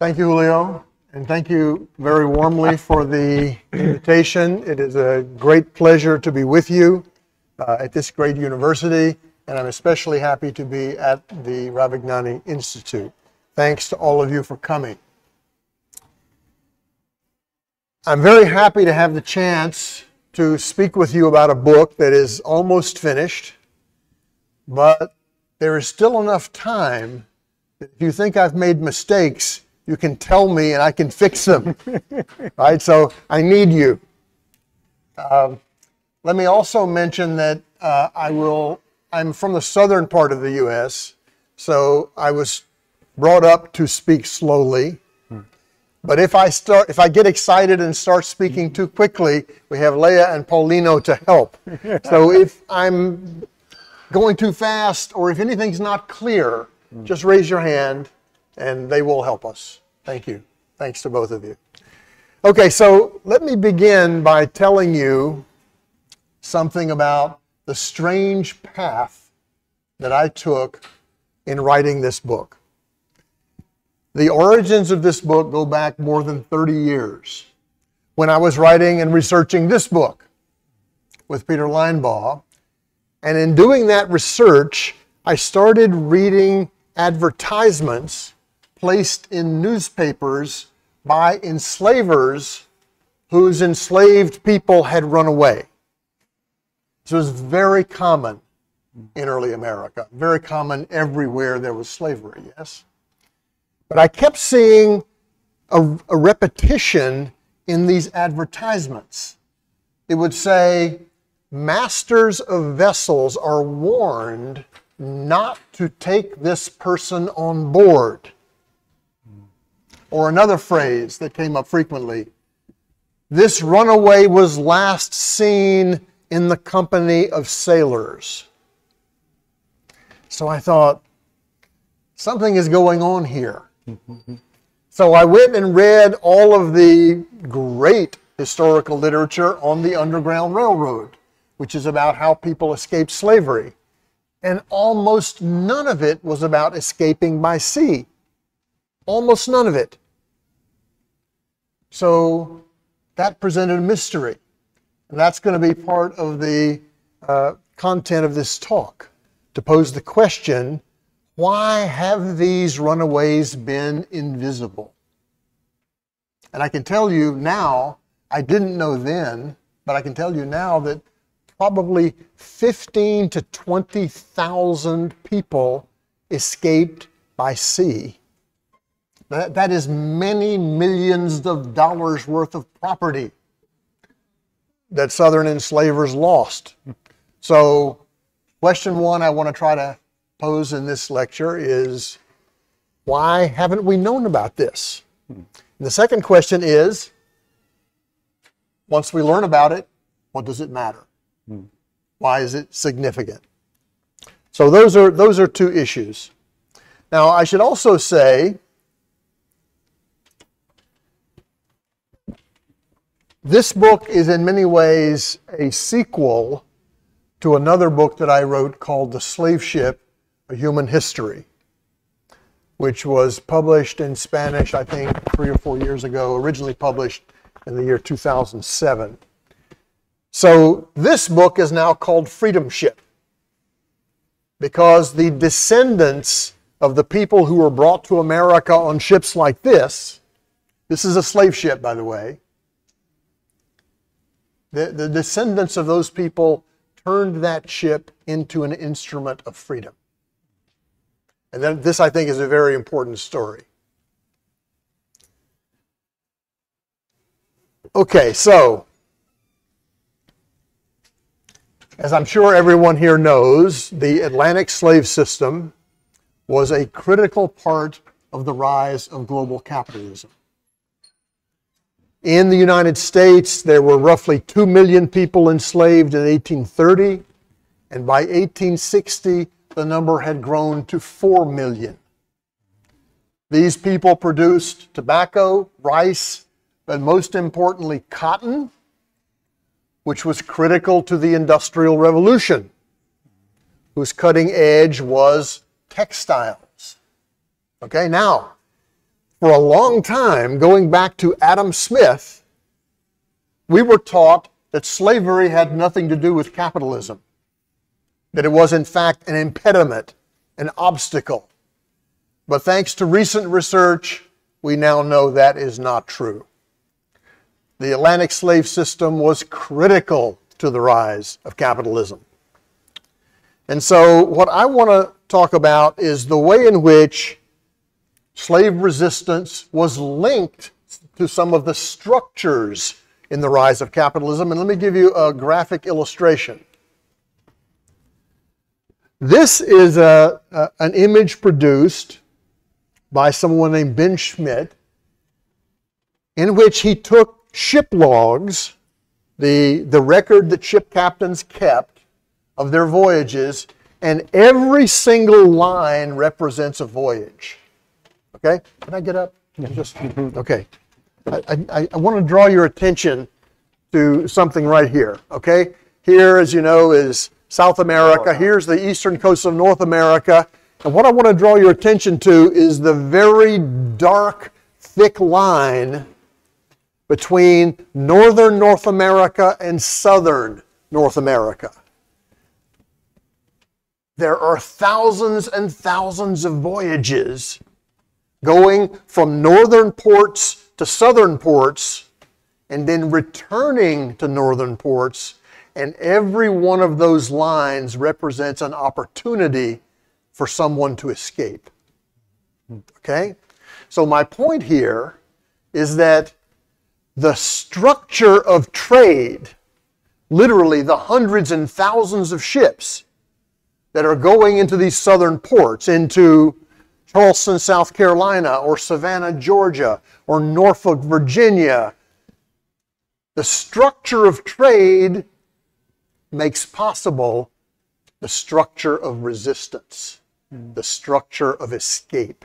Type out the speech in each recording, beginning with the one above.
Thank you, Julio, and thank you very warmly for the invitation. It is a great pleasure to be with you uh, at this great university, and I'm especially happy to be at the Ravignani Institute. Thanks to all of you for coming. I'm very happy to have the chance to speak with you about a book that is almost finished, but there is still enough time that if you think I've made mistakes, you can tell me and I can fix them. right? So I need you. Um, let me also mention that uh, I will, I'm from the southern part of the U.S., so I was brought up to speak slowly. But if I start, if I get excited and start speaking too quickly, we have Leah and Paulino to help. so if I'm going too fast or if anything's not clear, just raise your hand and they will help us. Thank you. Thanks to both of you. Okay, so let me begin by telling you something about the strange path that I took in writing this book. The origins of this book go back more than 30 years. When I was writing and researching this book with Peter Linebaugh, and in doing that research, I started reading advertisements placed in newspapers by enslavers whose enslaved people had run away. This was very common in early America, very common everywhere there was slavery, yes? But I kept seeing a, a repetition in these advertisements. It would say, Masters of vessels are warned not to take this person on board. Or another phrase that came up frequently this runaway was last seen in the company of sailors. So I thought, something is going on here. Mm-hmm. so I went and read all of the great historical literature on the Underground Railroad, which is about how people escaped slavery. And almost none of it was about escaping by sea. Almost none of it. So that presented a mystery. And that's going to be part of the uh, content of this talk to pose the question why have these runaways been invisible? And I can tell you now, I didn't know then, but I can tell you now that probably 15 to 20,000 people escaped by sea. That, that is many millions of dollars worth of property that Southern enslavers lost. So, question one I want to try to pose in this lecture is why haven't we known about this? And the second question is once we learn about it, what does it matter? Why is it significant? So those are those are two issues. Now I should also say this book is in many ways a sequel to another book that I wrote called The Slave Ship a Human History, which was published in Spanish, I think, three or four years ago, originally published in the year 2007. So this book is now called Freedom Ship because the descendants of the people who were brought to America on ships like this, this is a slave ship, by the way, the, the descendants of those people turned that ship into an instrument of freedom. And then this, I think, is a very important story. Okay, so as I'm sure everyone here knows, the Atlantic slave system was a critical part of the rise of global capitalism. In the United States, there were roughly 2 million people enslaved in 1830, and by 1860, the number had grown to 4 million. These people produced tobacco, rice, but most importantly, cotton, which was critical to the Industrial Revolution, whose cutting edge was textiles. Okay, now, for a long time, going back to Adam Smith, we were taught that slavery had nothing to do with capitalism, that it was, in fact, an impediment, an obstacle. But thanks to recent research, we now know that is not true. The Atlantic slave system was critical to the rise of capitalism. And so, what I want to talk about is the way in which slave resistance was linked to some of the structures in the rise of capitalism. And let me give you a graphic illustration. This is a, a, an image produced by someone named Ben Schmidt, in which he took ship logs, the, the record that ship captains kept of their voyages, and every single line represents a voyage. Okay? Can I get up? Just okay. I, I, I want to draw your attention to something right here. Okay? Here, as you know, is South America. Here's the eastern coast of North America. And what I want to draw your attention to is the very dark, thick line between northern North America and southern North America. There are thousands and thousands of voyages going from northern ports to southern ports and then returning to northern ports. And every one of those lines represents an opportunity for someone to escape. Okay? So, my point here is that the structure of trade, literally the hundreds and thousands of ships that are going into these southern ports, into Charleston, South Carolina, or Savannah, Georgia, or Norfolk, Virginia. The structure of trade makes possible the structure of resistance, hmm. the structure of escape.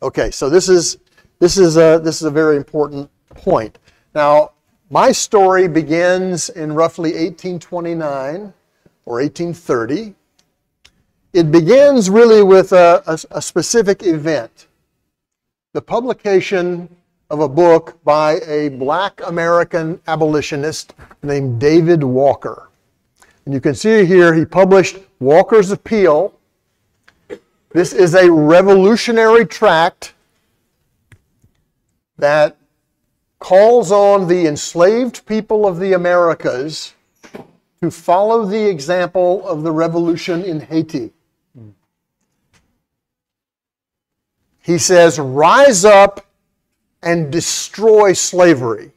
Okay, so this is this is a this is a very important point. Now, my story begins in roughly 1829 or 1830 it begins really with a, a, a specific event the publication of a book by a black American abolitionist named David Walker. And you can see here he published Walker's Appeal. This is a revolutionary tract that calls on the enslaved people of the Americas to follow the example of the revolution in Haiti. He says, Rise up and destroy slavery.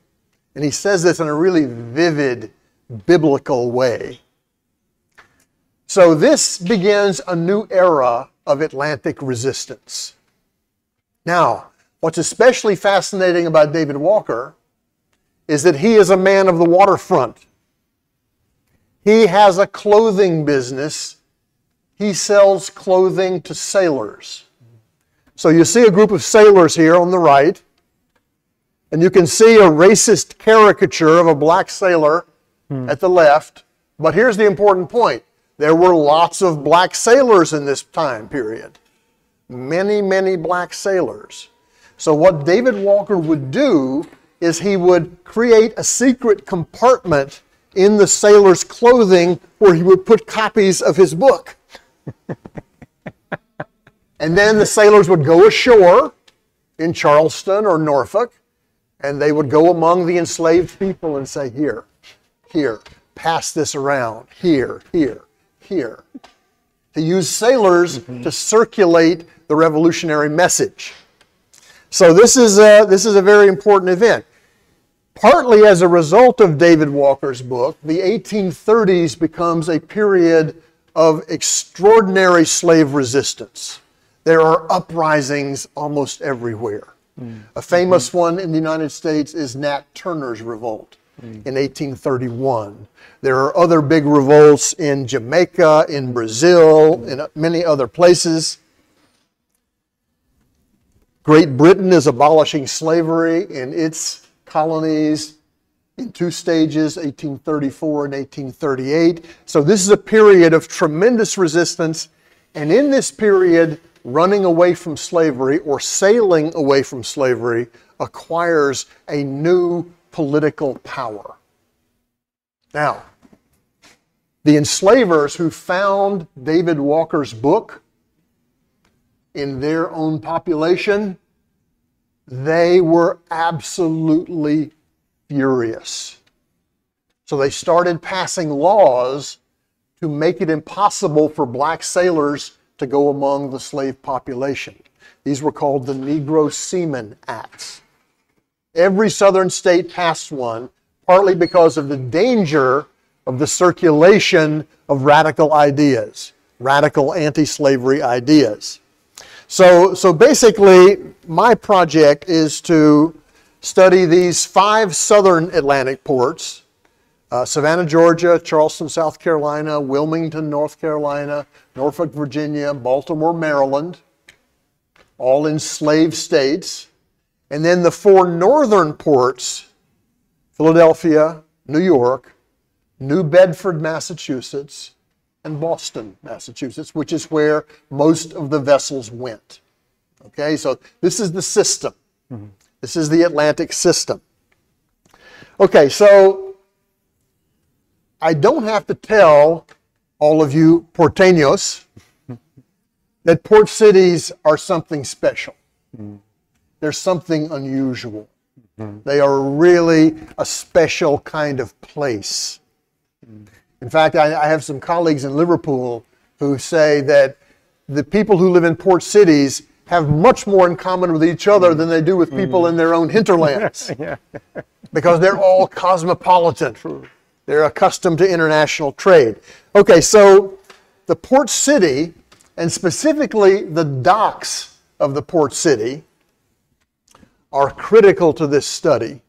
And he says this in a really vivid biblical way. So this begins a new era of Atlantic resistance. Now, what's especially fascinating about David Walker is that he is a man of the waterfront. He has a clothing business. He sells clothing to sailors. So you see a group of sailors here on the right, and you can see a racist caricature of a black sailor hmm. at the left. But here's the important point there were lots of black sailors in this time period. Many, many black sailors. So, what David Walker would do is he would create a secret compartment in the sailor's clothing where he would put copies of his book. And then the sailors would go ashore in Charleston or Norfolk, and they would go among the enslaved people and say, Here, here, pass this around, here, here, here. To use sailors mm-hmm. to circulate the revolutionary message. So this is, a, this is a very important event. Partly as a result of David Walker's book, the 1830s becomes a period of extraordinary slave resistance. There are uprisings almost everywhere. Mm. A famous mm-hmm. one in the United States is Nat Turner's revolt mm. in 1831. There are other big revolts in Jamaica, in Brazil, mm. in many other places. Great Britain is abolishing slavery in its colonies in two stages, 1834 and 1838. So this is a period of tremendous resistance. And in this period, running away from slavery or sailing away from slavery acquires a new political power. Now, the enslavers who found David Walker's book in their own population, they were absolutely furious. So they started passing laws to make it impossible for black sailors to go among the slave population. These were called the Negro Seaman Acts. Every southern state passed one, partly because of the danger of the circulation of radical ideas, radical anti slavery ideas. So, so basically, my project is to study these five southern Atlantic ports uh, Savannah, Georgia, Charleston, South Carolina, Wilmington, North Carolina, Norfolk, Virginia, Baltimore, Maryland, all enslaved states. And then the four northern ports Philadelphia, New York, New Bedford, Massachusetts, and Boston, Massachusetts, which is where most of the vessels went. Okay, so this is the system. Mm-hmm. This is the Atlantic system. Okay, so I don't have to tell all of you porteños that port cities are something special. Mm-hmm. They're something unusual. Mm-hmm. They are really a special kind of place. In fact, I, I have some colleagues in Liverpool who say that the people who live in port cities have much more in common with each other than they do with people mm. in their own hinterlands yeah. because they're all cosmopolitan. They're accustomed to international trade. Okay, so the port city, and specifically the docks of the port city, are critical to this study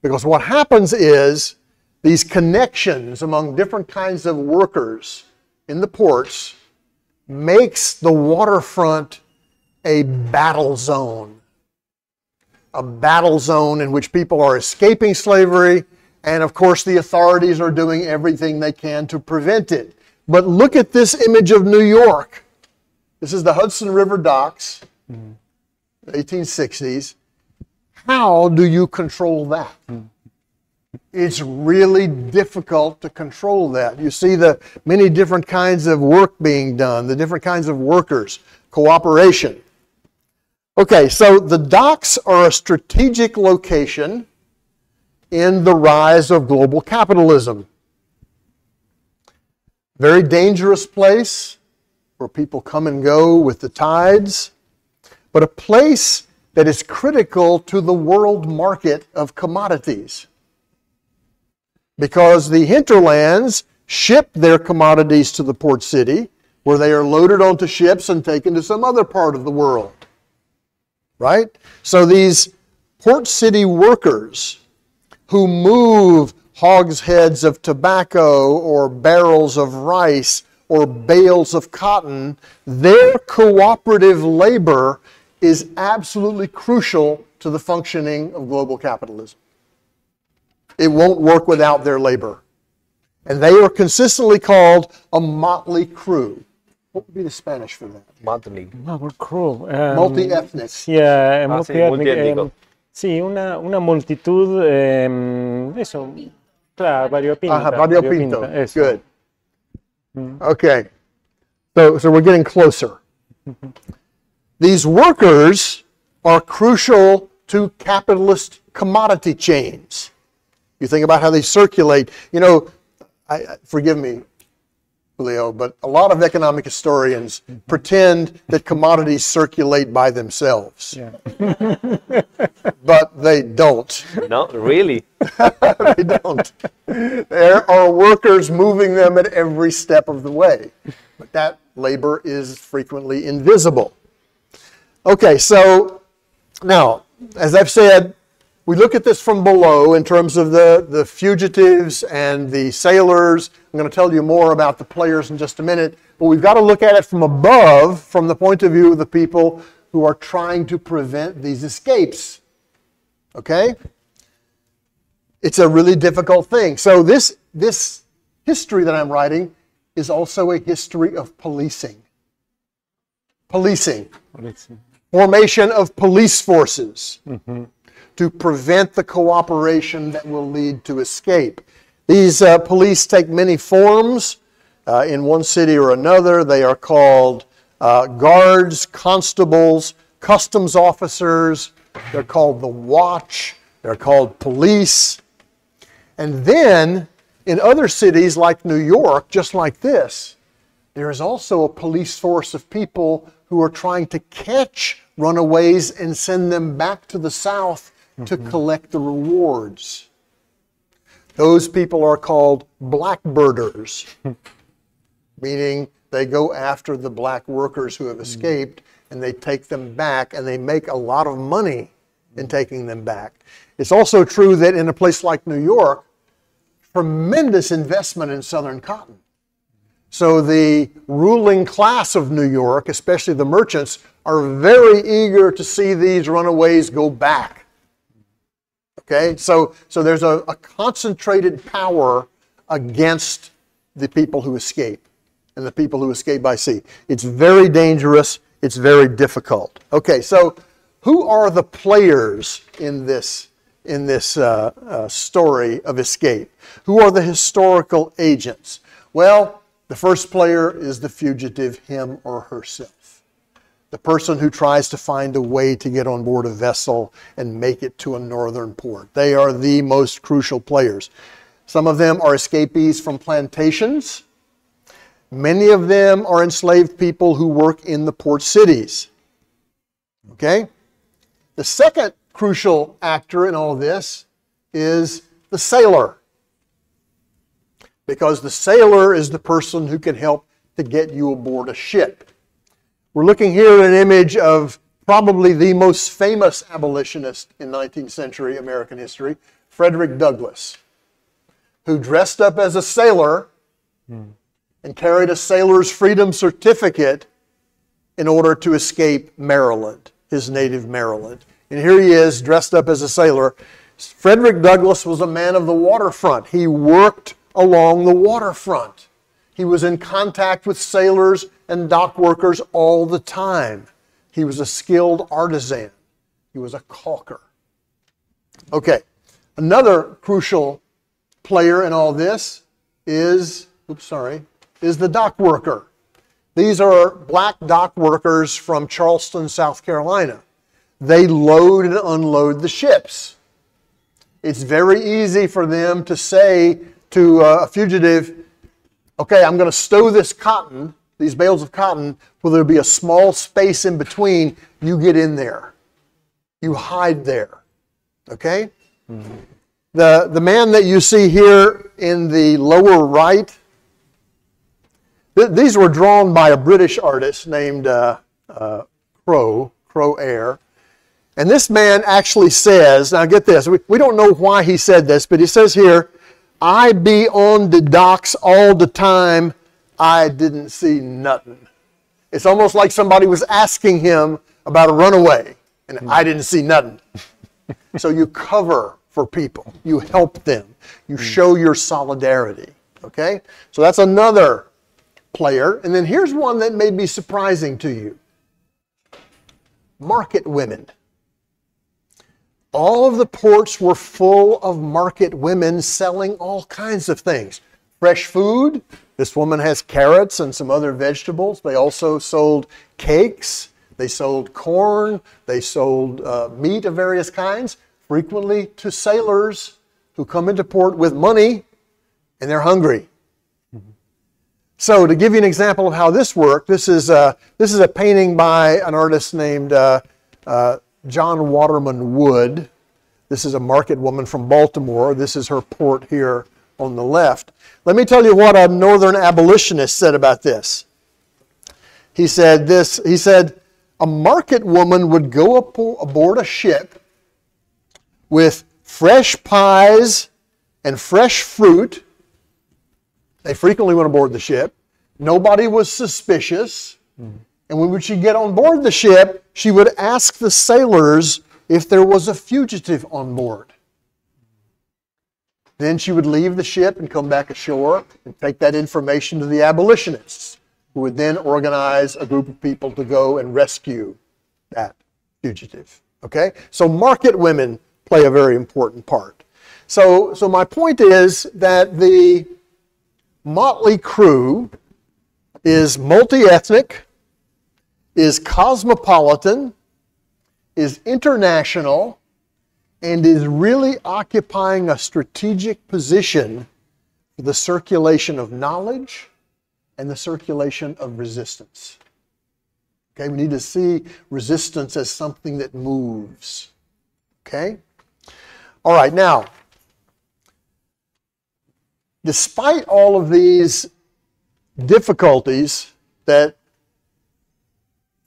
because what happens is these connections among different kinds of workers in the ports makes the waterfront a battle zone. A battle zone in which people are escaping slavery, and of course, the authorities are doing everything they can to prevent it. But look at this image of New York. This is the Hudson River docks, mm-hmm. 1860s. How do you control that? Mm it's really difficult to control that. You see the many different kinds of work being done, the different kinds of workers, cooperation. Okay, so the docks are a strategic location in the rise of global capitalism. Very dangerous place where people come and go with the tides, but a place that is critical to the world market of commodities because the hinterlands ship their commodities to the port city where they are loaded onto ships and taken to some other part of the world. Right? So these port city workers who move hogsheads of tobacco or barrels of rice or bales of cotton, their cooperative labor is absolutely crucial to the functioning of global capitalism. It won't work without their labor. And they are consistently called a motley crew. What would be the Spanish for that? Motley. Motley crew. Um, multi-ethnic. Yeah, ah, multi-ethnic. Um, sí, una, una multitud, um, eso, claro, variopinta. Ajá, variopinto. variopinta Good. Mm. Okay. So, so we're getting closer. These workers are crucial to capitalist commodity chains. You think about how they circulate. You know, I, forgive me, Leo, but a lot of economic historians pretend that commodities circulate by themselves. Yeah. but they don't. No, really? they don't. There are workers moving them at every step of the way. But that labor is frequently invisible. Okay, so now, as I've said, we look at this from below in terms of the, the fugitives and the sailors. I'm going to tell you more about the players in just a minute, but we've got to look at it from above from the point of view of the people who are trying to prevent these escapes. Okay? It's a really difficult thing. So this, this history that I'm writing is also a history of policing. policing, Policing. formation of police forces mm-hmm. To prevent the cooperation that will lead to escape. These uh, police take many forms uh, in one city or another. They are called uh, guards, constables, customs officers. They're called the watch. They're called police. And then in other cities like New York, just like this, there is also a police force of people who are trying to catch runaways and send them back to the South to collect the rewards. Those people are called blackbirders, meaning they go after the black workers who have hmm. escaped and they take them back and they make a lot of money in hmm. taking them back. It's also true that in a place like New York, tremendous investment in Southern cotton. So the ruling class of New York, especially the merchants, are very eager to see these runaways go back. Okay, so, so there's a, a concentrated power against the people who escape and the people who escape by sea. It's very dangerous, it's very difficult. Okay, so who are the players in this, in this uh, uh, story of escape? Who are the historical agents? Well, the first player is the fugitive, him or herself the person who tries to find a way to get on board a vessel and make it to a northern port. They are the most crucial players. Some of them are escapees from plantations. Many of them are enslaved people who work in the port cities. Okay? The second crucial actor in all this is the sailor. Because the sailor is the person who can help to get you aboard a ship. We're looking here at an image of probably the most famous abolitionist in 19th century American history, Frederick Douglass, who dressed up as a sailor and carried a sailor's freedom certificate in order to escape Maryland, his native Maryland. And here he is dressed up as a sailor. Frederick Douglass was a man of the waterfront. He worked along the waterfront. He was in contact with sailors and dock workers all the time. He was a skilled artisan. He was a caulker. Okay, another crucial player in all this is, oops, sorry, is the dock worker. These are black dock workers from Charleston, South Carolina. They load and unload the ships. It's very easy for them to say to a fugitive, okay, I'm going to stow this cotton these bales of cotton, will there be a small space in between, you get in there. You hide there. Okay? Mm-hmm. The, the man that you see here in the lower right, th- these were drawn by a British artist named uh, uh, Crowe, Crowe Eyre. And this man actually says, now get this, we, we don't know why he said this, but he says here, I be on the docks all the time I didn't see nothing. It's almost like somebody was asking him about a runaway, and I didn't see nothing. so you cover for people, you help them, you mm. show your solidarity. Okay? So that's another player. And then here's one that may be surprising to you market women. All of the ports were full of market women selling all kinds of things fresh food, this woman has carrots and some other vegetables. They also sold cakes. They sold corn. They sold uh, meat of various kinds, frequently to sailors who come into port with money and they're hungry. So, to give you an example of how this worked, this is a, this is a painting by an artist named uh, uh, John Waterman Wood. This is a market woman from Baltimore. This is her port here on the left. Let me tell you what a northern abolitionist said about this. He said this, he said, a market woman would go aboard a ship with fresh pies and fresh fruit. They frequently went aboard the ship. Nobody was suspicious. Mm-hmm. And when she'd get on board the ship, she would ask the sailors if there was a fugitive on board. Then she would leave the ship and come back ashore and take that information to the abolitionists, who would then organize a group of people to go and rescue that fugitive. Okay? So market women play a very important part. So, so my point is that the motley crew is multi-ethnic, is cosmopolitan, is international, and is really occupying a strategic position for the circulation of knowledge and the circulation of resistance. Okay, we need to see resistance as something that moves. Okay? All right, now, despite all of these difficulties that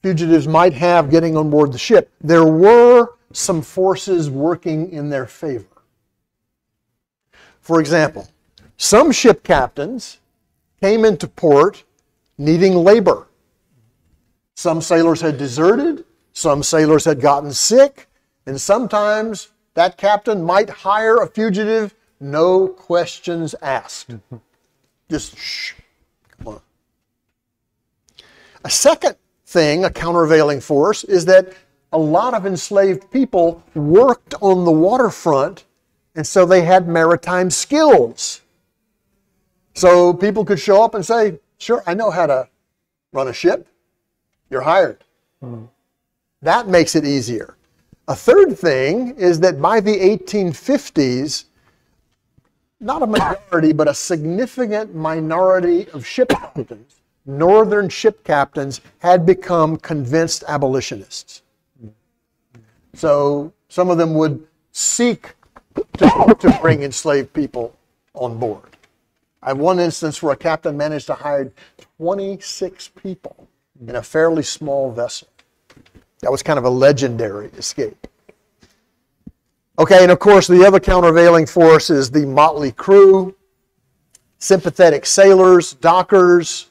fugitives might have getting on board the ship, there were some forces working in their favor. For example, some ship captains came into port needing labor. Some sailors had deserted, some sailors had gotten sick, and sometimes that captain might hire a fugitive, no questions asked. Mm-hmm. Just shh, come on. A second thing, a countervailing force, is that a lot of enslaved people worked on the waterfront, and so they had maritime skills. So people could show up and say, Sure, I know how to run a ship. You're hired. Mm. That makes it easier. A third thing is that by the 1850s, not a majority, but a significant minority of ship captains, northern ship captains, had become convinced abolitionists. So some of them would seek to, to bring enslaved people on board. I have one instance where a captain managed to hire 26 people in a fairly small vessel. That was kind of a legendary escape. Okay, and of course, the other countervailing force is the motley crew, sympathetic sailors, dockers,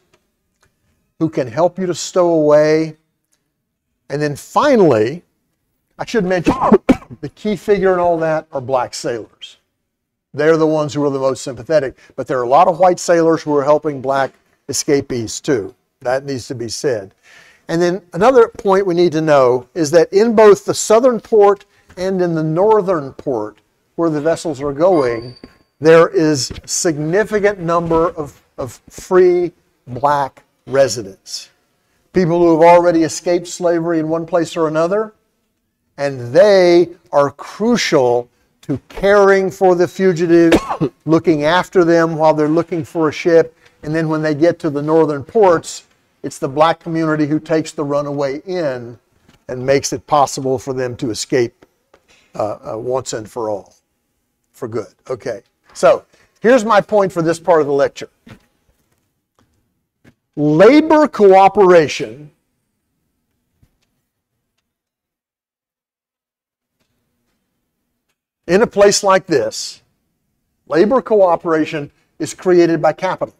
who can help you to stow away. And then finally, I should mention the key figure in all that are black sailors. They're the ones who are the most sympathetic. But there are a lot of white sailors who are helping black escapees too. That needs to be said. And then another point we need to know is that in both the southern port and in the northern port where the vessels are going, there is significant number of, of free black residents. People who have already escaped slavery in one place or another, and they are crucial to caring for the fugitive, looking after them while they're looking for a ship, and then when they get to the northern ports, it's the black community who takes the runaway in and makes it possible for them to escape uh, uh, once and for all, for good. Okay, so here's my point for this part of the lecture. Labor cooperation in a place like this, labor cooperation is created by capital.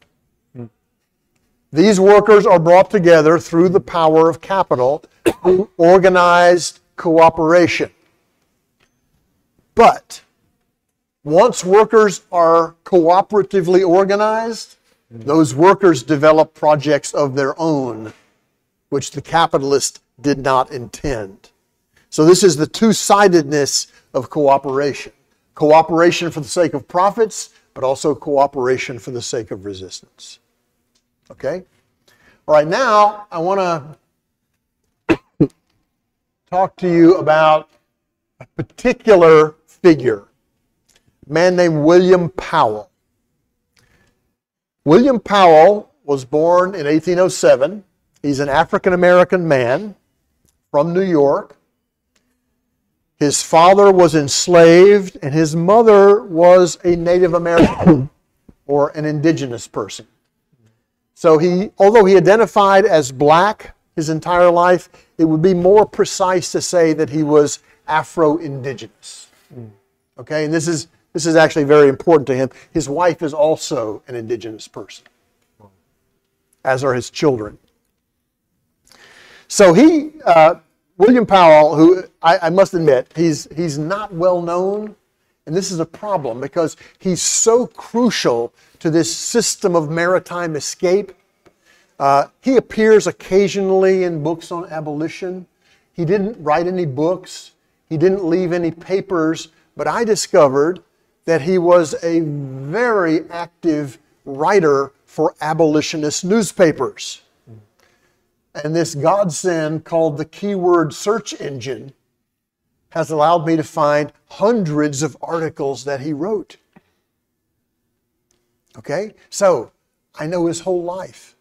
These workers are brought together through the power of capital organized cooperation. But once workers are cooperatively organized, those workers develop projects of their own, which the capitalist did not intend. So, this is the two sidedness of cooperation cooperation for the sake of profits, but also cooperation for the sake of resistance. Okay? All right, now I want to talk to you about a particular figure, a man named William Powell. William Powell was born in 1807. He's an African American man from New York. His father was enslaved, and his mother was a Native American or an indigenous person. So he, although he identified as black his entire life, it would be more precise to say that he was Afro-indigenous. Mm. Okay, and this is this is actually very important to him. His wife is also an indigenous person, as are his children. So he uh, William Powell, who I, I must admit, he's, he's not well known, and this is a problem because he's so crucial to this system of maritime escape Uh, he appears occasionally in books on abolition. He didn't write any books, he didn't leave any papers, but I discovered that he was a very active writer for abolitionist newspapers. And this godsend called the keyword search engine has allowed me to find hundreds of articles that he wrote. Okay? So I know his whole life.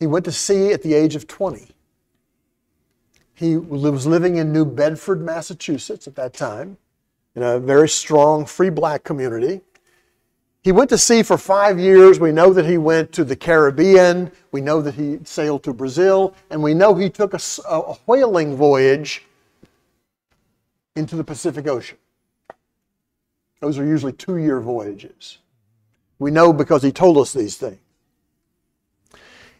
He went to sea at the age of 20. He was living in New Bedford, Massachusetts at that time, in a very strong free black community. He went to sea for five years. We know that he went to the Caribbean. We know that he sailed to Brazil. And we know he took a, a whaling voyage into the Pacific Ocean. Those are usually two year voyages. We know because he told us these things.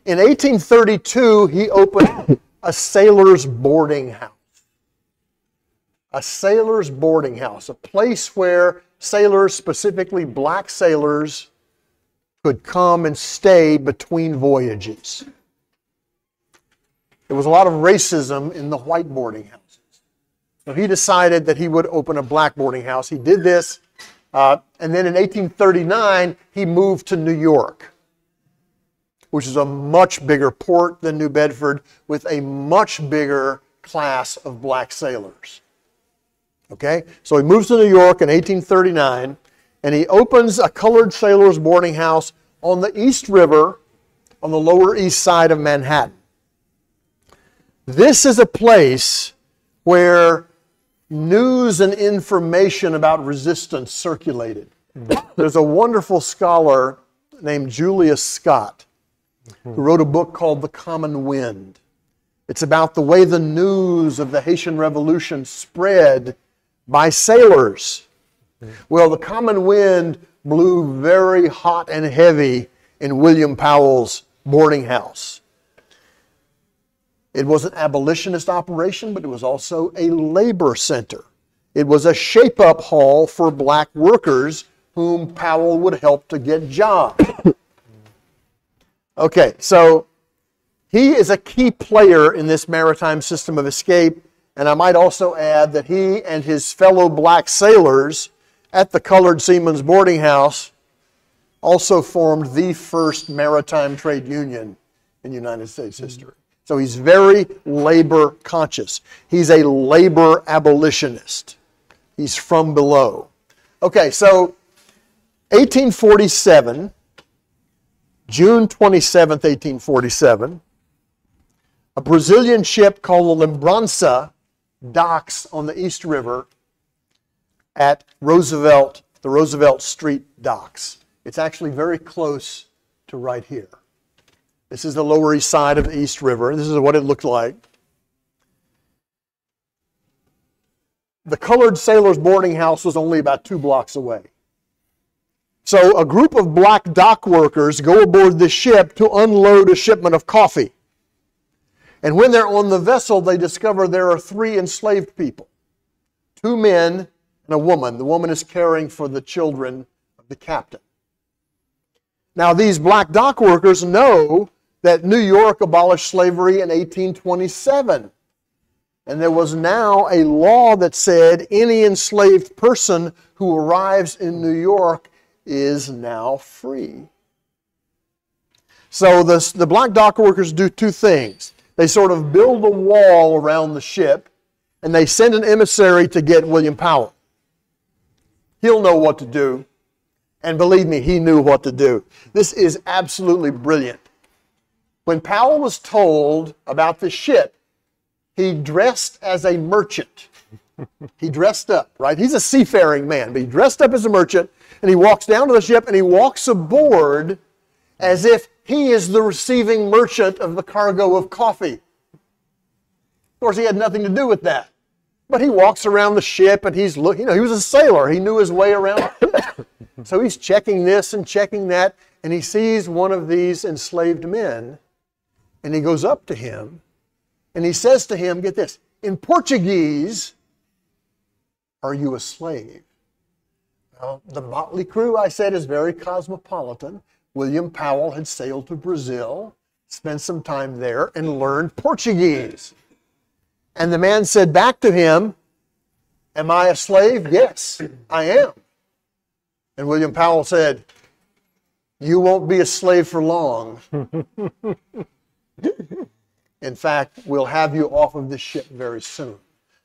In 1832, he opened a sailor's boarding house. A sailor's boarding house, a place where sailors, specifically black sailors, could come and stay between voyages. There was a lot of racism in the white boarding houses. So he decided that he would open a black boarding house. He did this, uh, and then in 1839, he moved to New York, which is a much bigger port than New Bedford, with a much bigger class of black sailors. Okay? So he moves to New York in 1839 and he opens a colored sailors' boarding house on the East River on the Lower East Side of Manhattan. This is a place where news and information about resistance circulated. There's a wonderful scholar named Julius Scott who wrote a book called The Common Wind. It's about the way the news of the Haitian Revolution spread by sailors. Well, the common wind blew very hot and heavy in William Powell's boarding house. It was an abolitionist operation, but it was also a labor center. It was a shape up hall for black workers whom Powell would help to get jobs. okay, so he is a key player in this maritime system of escape and I might also add that he and his fellow black sailors at the Colored Seamen's Boarding House also formed the first maritime trade union in United States history. So he's very labor conscious. He's a labor abolitionist. He's from below. Okay, so 1847, June 27th, 1847, a Brazilian ship called the Lembrança docks on the East River at Roosevelt, the Roosevelt Street docks. It's actually very close to right here. This is the Lower East Side of the East River. This is what it looked like. The colored sailors' boarding house was only about two blocks away. So a group of black dock workers go aboard this ship to unload a shipment of coffee. And when they're on the vessel, they discover there are three enslaved people two men and a woman. The woman is caring for the children of the captain. Now, these black dock workers know that New York abolished slavery in 1827. And there was now a law that said any enslaved person who arrives in New York is now free. So the, the black dock workers do two things they sort of build a wall around the ship and they send an emissary to get William Powell. He'll know what to do. And believe me, he knew what to do. This is absolutely brilliant. When Powell was told about the ship, he dressed as a merchant. he dressed up, right? He's a seafaring man, but he dressed up as a merchant and he walks down to the ship and he walks aboard as if he is the receiving merchant of the cargo of coffee. Of course, he had nothing to do with that. But he walks around the ship and he's looking, you know, he was a sailor. He knew his way around. so he's checking this and checking that, and he sees one of these enslaved men, and he goes up to him and he says to him, Get this, in Portuguese, are you a slave? Well, the motley crew, I said, is very cosmopolitan. William Powell had sailed to Brazil, spent some time there, and learned Portuguese. And the man said back to him, Am I a slave? Yes, I am. And William Powell said, You won't be a slave for long. In fact, we'll have you off of this ship very soon.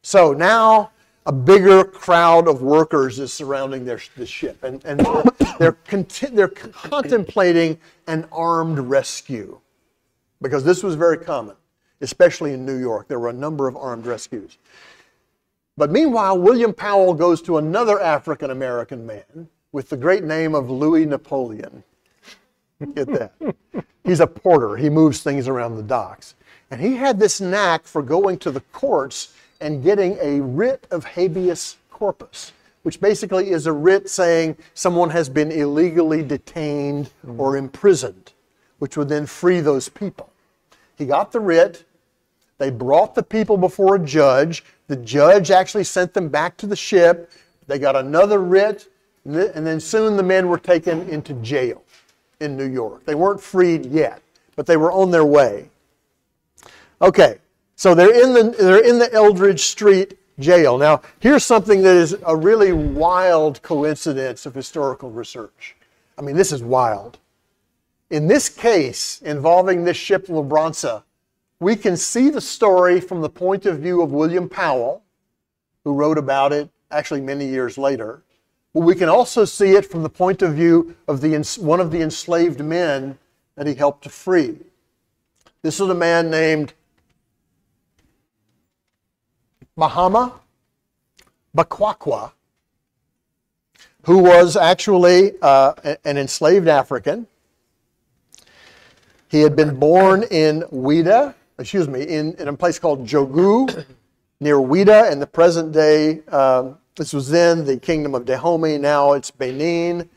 So now a bigger crowd of workers is surrounding their, the ship, and, and they're, conti- they're contemplating an armed rescue because this was very common, especially in New York. There were a number of armed rescues. But meanwhile, William Powell goes to another African American man with the great name of Louis Napoleon. Get that? He's a porter, he moves things around the docks. And he had this knack for going to the courts and getting a writ of habeas corpus, which basically is a writ saying someone has been illegally detained or mm-hmm. imprisoned, which would then free those people. He got the writ. They brought the people before a judge. The judge actually sent them back to the ship. They got another writ, and then soon the men were taken into jail in New York. They weren't freed yet, but they were on their way. Okay, so they're in the they're in the Eldridge Street jail. Now, here's something that is a really wild coincidence of historical research. I mean, this is wild. In this case involving this ship Lembrança, we can see the story from the point of view of William Powell, who wrote about it actually many years later. But we can also see it from the point of view of the, one of the enslaved men that he helped to free. This is a man named Mahommah Baquaqua, who was actually uh, an enslaved African. He had been born in Ouidah, excuse me, in, in a place called Djougou, near Ouidah in the present day. Um, this was then the kingdom of Dahomey, now it's Benin.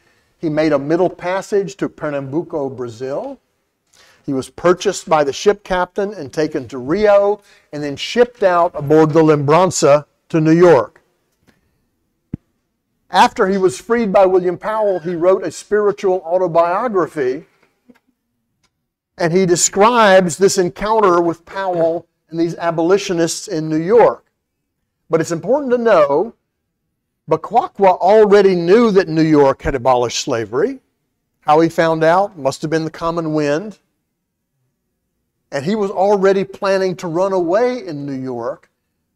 He made a middle passage to Pernambuco, Brazil. He was purchased by the ship captain and taken to Rio and then shipped out aboard the Lembrança to New York. After he was freed by William Powell, he wrote a spiritual autobiography and he describes this encounter with Powell and these abolitionists in New York. But it's important to know Baquaqua already knew that New York had abolished slavery. How he found out must have been the common wind and he was already planning to run away in New York.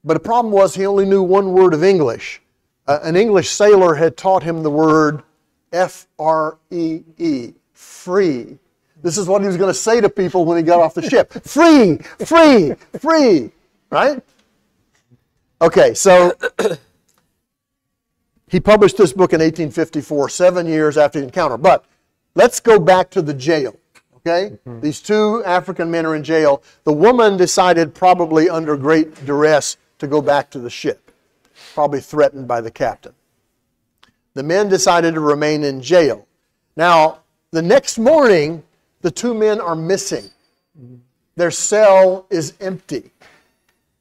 But the problem was he only knew one word of English. Uh, an English sailor had taught him the word F R E E, free. This is what he was going to say to people when he got off the ship free, free, free, right? Okay, so he published this book in 1854, seven years after the encounter. But let's go back to the jail. Okay? Mm-hmm. These two African men are in jail. The woman decided, probably under great duress, to go back to the ship, probably threatened by the captain. The men decided to remain in jail. Now, the next morning, the two men are missing. Their cell is empty.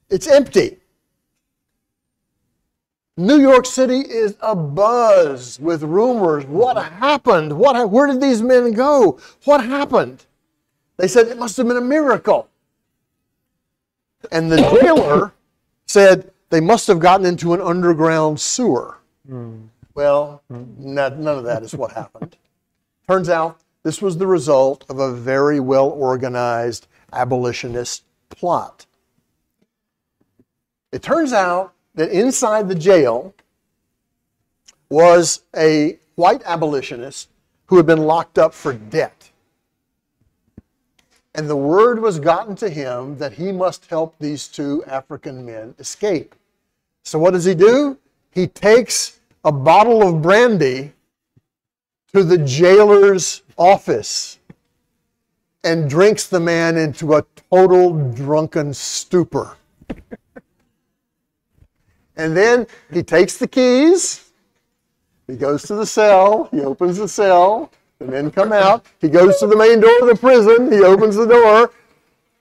It's empty. New York City is abuzz with rumors. What happened? What, where did these men go? What happened? They said it must have been a miracle. And the jailer said they must have gotten into an underground sewer. Mm. Well, not, none of that is what happened. Turns out this was the result of a very well organized abolitionist plot. It turns out that inside the jail was a white abolitionist who had been locked up for debt. And the word was gotten to him that he must help these two African men escape. So, what does he do? He takes a bottle of brandy to the jailer's office and drinks the man into a total drunken stupor. And then he takes the keys, he goes to the cell, he opens the cell, the men come out, he goes to the main door of the prison, he opens the door,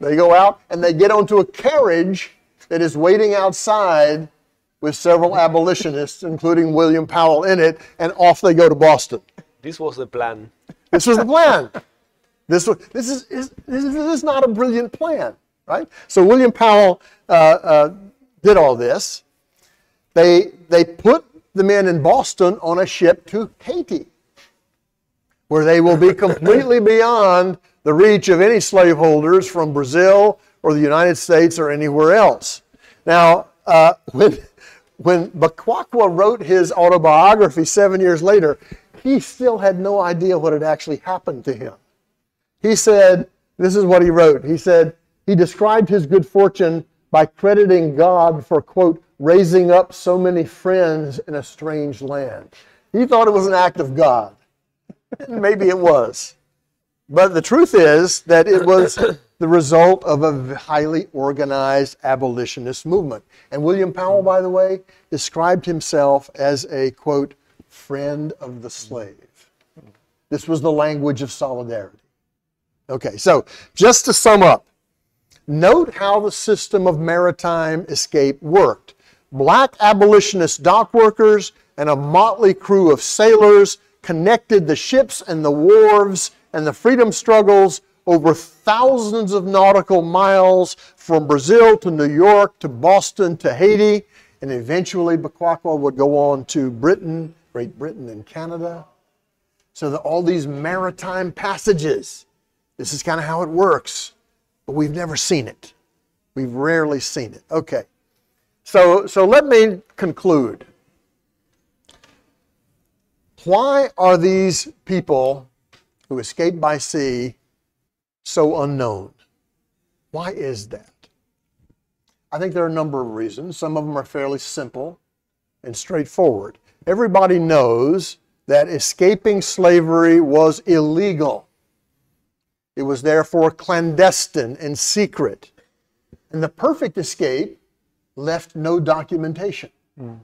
they go out, and they get onto a carriage that is waiting outside with several abolitionists, including William Powell in it, and off they go to Boston. This was the plan. This was the plan. This, was, this, is, is, this is not a brilliant plan, right? So William Powell uh, uh, did all this. They, they put the men in Boston on a ship to Haiti, where they will be completely beyond the reach of any slaveholders from Brazil or the United States or anywhere else. Now, uh, when, when Baquaqua wrote his autobiography seven years later, he still had no idea what had actually happened to him. He said, this is what he wrote. He said, he described his good fortune by crediting God for, quote, raising up so many friends in a strange land. He thought it was an act of God. Maybe it was. But the truth is that it was the result of a highly organized abolitionist movement. And William Powell, by the way, described himself as a, quote, friend of the slave. This was the language of solidarity. Okay, so just to sum up, note how the system of maritime escape worked. Black abolitionist dock workers and a motley crew of sailors connected the ships and the wharves and the freedom struggles over thousands of nautical miles from Brazil to New York to Boston to Haiti, and eventually Baquaqua would go on to Britain, Great Britain, and Canada. So that all these maritime passages this is kind of how it works, but we've never seen it. We've rarely seen it. Okay. So, so let me conclude. Why are these people who escaped by sea so unknown? Why is that? I think there are a number of reasons. Some of them are fairly simple and straightforward. Everybody knows that escaping slavery was illegal. It was therefore clandestine and secret. And the perfect escape left no documentation. Mm.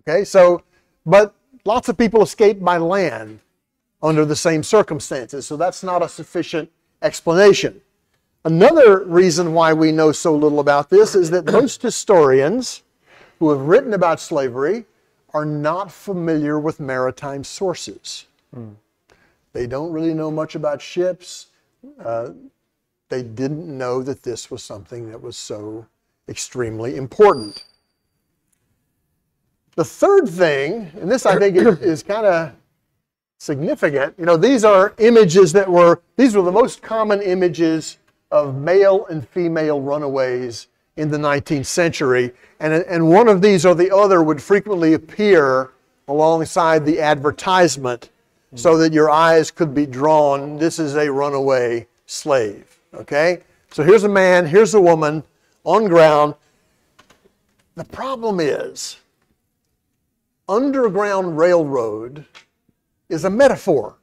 Okay, so, but lots of people escaped by land under the same circumstances, so that's not a sufficient explanation. Another reason why we know so little about this is that most historians who have written about slavery are not familiar with maritime sources. Mm. They don't really know much about ships. Uh, they didn't know that this was something that was so extremely important. The third thing, and this I think is, is kind of significant, you know, these are images that were, these were the most common images of male and female runaways in the 19th century. And, and one of these or the other would frequently appear alongside the advertisement so that your eyes could be drawn. This is a runaway slave. Okay? So here's a man, here's a woman on ground. The problem is, Underground Railroad is a metaphor.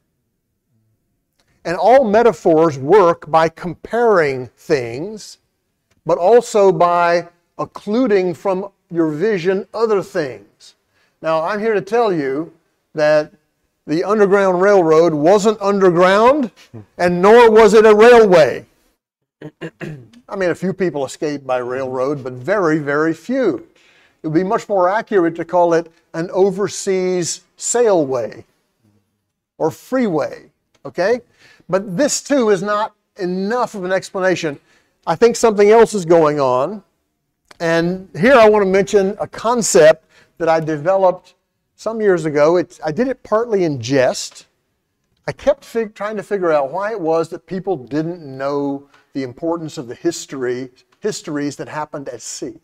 And all metaphors work by comparing things, but also by occluding from your vision other things. Now, I'm here to tell you that the Underground Railroad wasn't underground, and nor was it a railway. I mean, a few people escaped by railroad, but very, very few. It would be much more accurate to call it an overseas sailway or freeway, okay? But this too is not enough of an explanation. I think something else is going on. And here I want to mention a concept that I developed some years ago. It, I did it partly in jest. I kept fig- trying to figure out why it was that people didn't know the importance of the history, histories that happened at sea.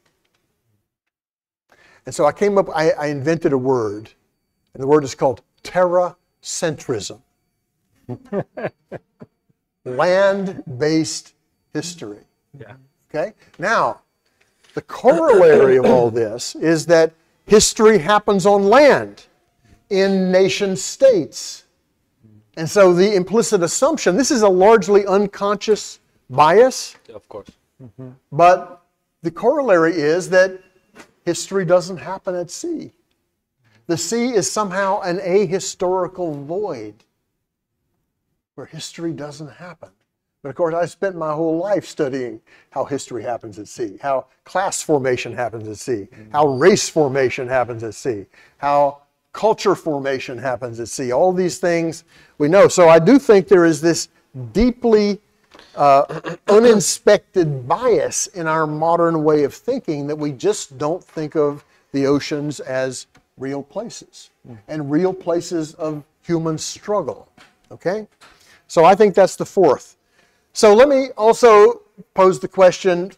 And so I came up, I, I invented a word, and the word is called terracentrism. Land based history. Yeah. Okay? Now, the corollary of all this is that History happens on land, in nation states. And so the implicit assumption this is a largely unconscious bias. Of course. Mm-hmm. But the corollary is that history doesn't happen at sea. The sea is somehow an ahistorical void where history doesn't happen. But of course, I spent my whole life studying how history happens at sea, how class formation happens at sea, how race formation happens at sea, how culture formation happens at sea. All these things we know. So I do think there is this deeply uh, uninspected bias in our modern way of thinking that we just don't think of the oceans as real places and real places of human struggle. Okay? So I think that's the fourth. So let me also pose the question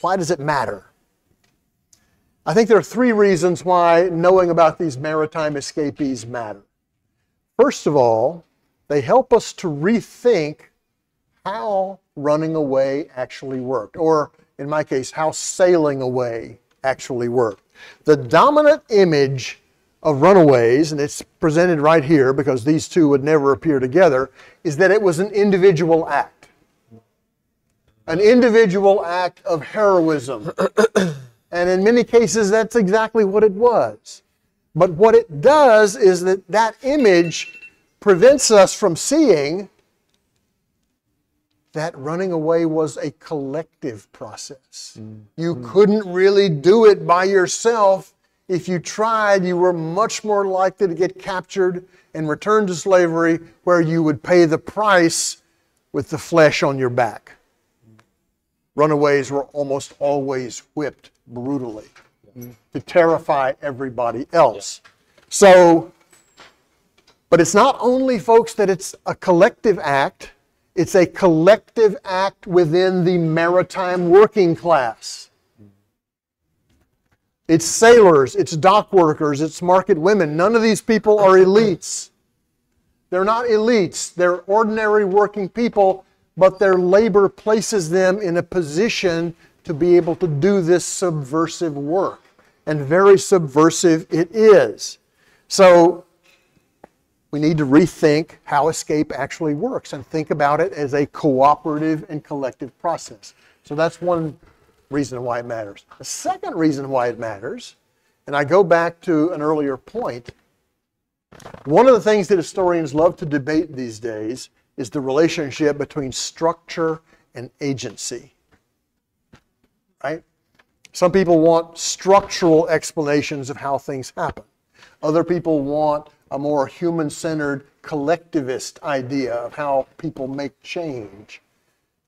why does it matter? I think there are three reasons why knowing about these maritime escapees matter. First of all, they help us to rethink how running away actually worked, or in my case, how sailing away actually worked. The dominant image of runaways, and it's presented right here because these two would never appear together, is that it was an individual act. An individual act of heroism. and in many cases, that's exactly what it was. But what it does is that that image prevents us from seeing that running away was a collective process. Mm. You mm. couldn't really do it by yourself. If you tried, you were much more likely to get captured and returned to slavery, where you would pay the price with the flesh on your back. Runaways were almost always whipped brutally to terrify everybody else. So, but it's not only, folks, that it's a collective act it's a collective act within the maritime working class. It's sailors, it's dock workers, it's market women. None of these people are elites. They're not elites, they're ordinary working people, but their labor places them in a position to be able to do this subversive work. And very subversive it is. So we need to rethink how escape actually works and think about it as a cooperative and collective process. So that's one reason why it matters. The second reason why it matters, and I go back to an earlier point, one of the things that historians love to debate these days is the relationship between structure and agency. Right? Some people want structural explanations of how things happen. Other people want a more human centered collectivist idea of how people make change.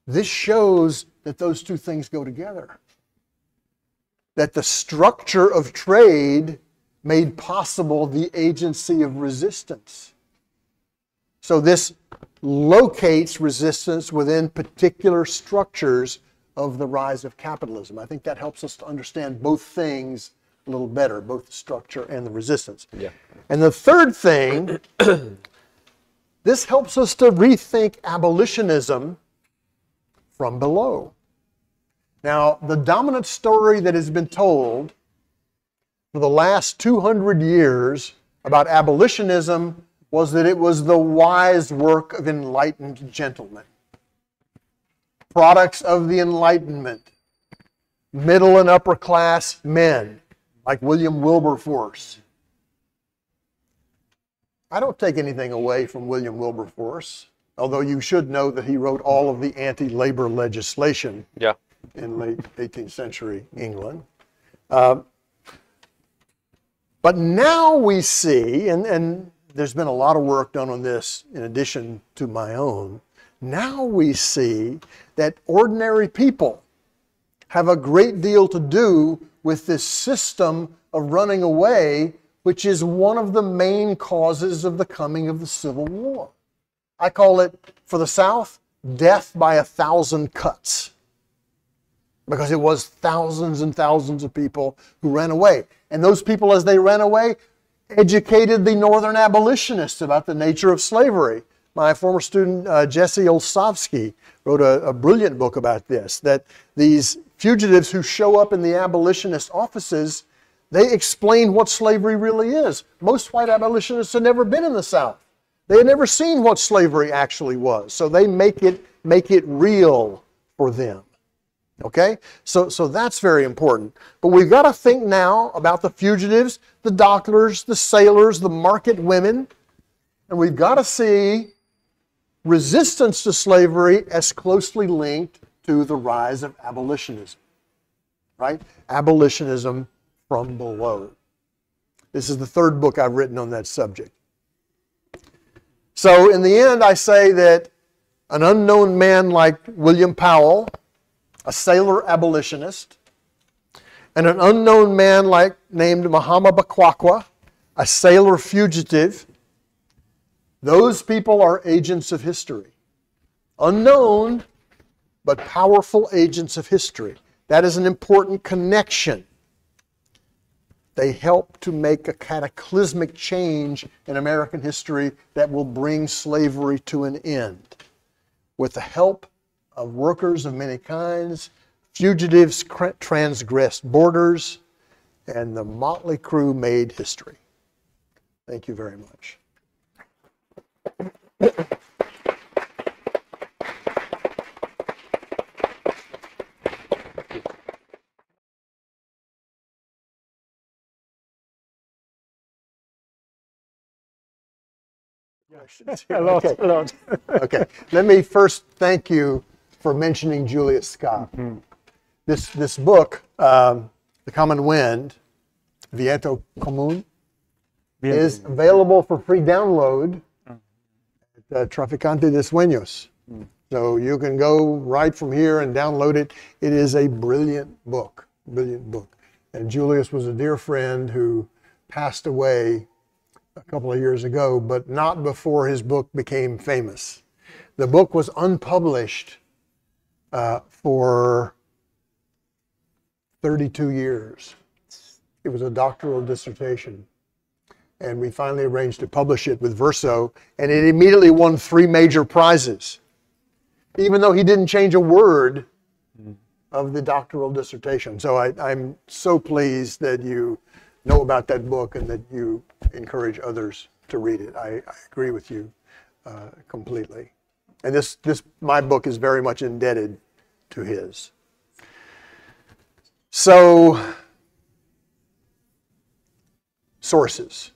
This shows that those two things go together. That the structure of trade made possible the agency of resistance. So this locates resistance within particular structures of the rise of capitalism. I think that helps us to understand both things a little better, both the structure and the resistance. Yeah. And the third thing, this helps us to rethink abolitionism from below. Now, the dominant story that has been told for the last 200 years about abolitionism was that it was the wise work of enlightened gentlemen, products of the Enlightenment, middle and upper class men like William Wilberforce. I don't take anything away from William Wilberforce, although you should know that he wrote all of the anti labor legislation yeah. in late 18th century England. Uh, but now we see, and, and there's been a lot of work done on this in addition to my own, now we see that ordinary people have a great deal to do with this system of running away, which is one of the main causes of the coming of the Civil War. I call it, for the South, death by a thousand cuts. Because it was thousands and thousands of people who ran away. And those people, as they ran away, educated the Northern abolitionists about the nature of slavery. My former student, uh, Jesse Olsavsky, wrote a, a brilliant book about this that these fugitives who show up in the abolitionist offices, they explain what slavery really is. Most white abolitionists had never been in the South. They had never seen what slavery actually was. So they make it make it real for them. Okay? So so that's very important. But we've got to think now about the fugitives, the doctors, the sailors, the market women, and we've got to see resistance to slavery as closely linked to the rise of abolitionism, right? Abolitionism from below. This is the third book I've written on that subject. So, in the end, I say that an unknown man like William Powell, a sailor abolitionist, and an unknown man like named Muhammad Baquaqua, a sailor fugitive, those people are agents of history. Unknown, but powerful agents of history. That is an important connection. They help to make a cataclysmic change in American history that will bring slavery to an end. With the help of workers of many kinds, fugitives transgressed borders, and the motley crew made history. Thank you very much. a lot, okay. a lot. okay. Let me first thank you for mentioning Julius Scott. Mm-hmm. This, this book, um, The Common Wind, Viento Común, is available for free download at uh, Traficante de Sueños. Mm. So you can go right from here and download it. It is a brilliant book, brilliant book. And Julius was a dear friend who passed away a couple of years ago, but not before his book became famous. The book was unpublished uh, for 32 years. It was a doctoral dissertation. And we finally arranged to publish it with Verso, and it immediately won three major prizes, even though he didn't change a word of the doctoral dissertation. So I, am so pleased that you know about that book and that you encourage others to read it. I, I agree with you uh, completely. And this, this, my book is very much indebted to his. So, sources.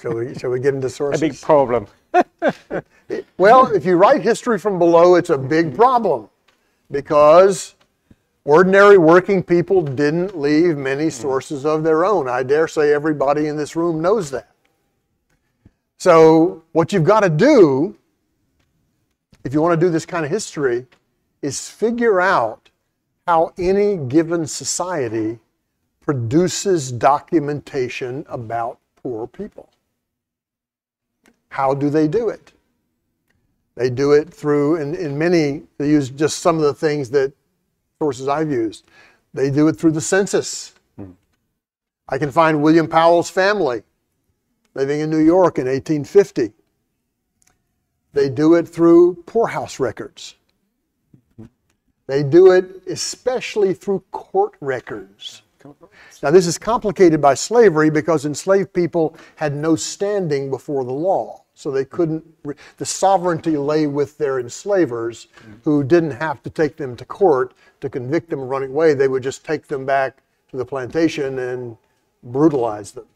Shall we, shall we get into sources? A big problem. well, if you write history from below, it's a big problem because Ordinary working people didn't leave many hmm. sources of their own. I dare say everybody in this room knows that. So, what you've got to do, if you want to do this kind of history, is figure out how any given society produces documentation about poor people. How do they do it? They do it through, in, in many, they use just some of the things that sources I've used. They do it through the census. Hmm. I can find William Powell's family living in New York in 1850. They do it through poorhouse records. They do it especially through court records. Now, this is complicated by slavery because enslaved people had no standing before the law. So they couldn't, the sovereignty lay with their enslavers who didn't have to take them to court to convict them of running away. They would just take them back to the plantation and brutalize them.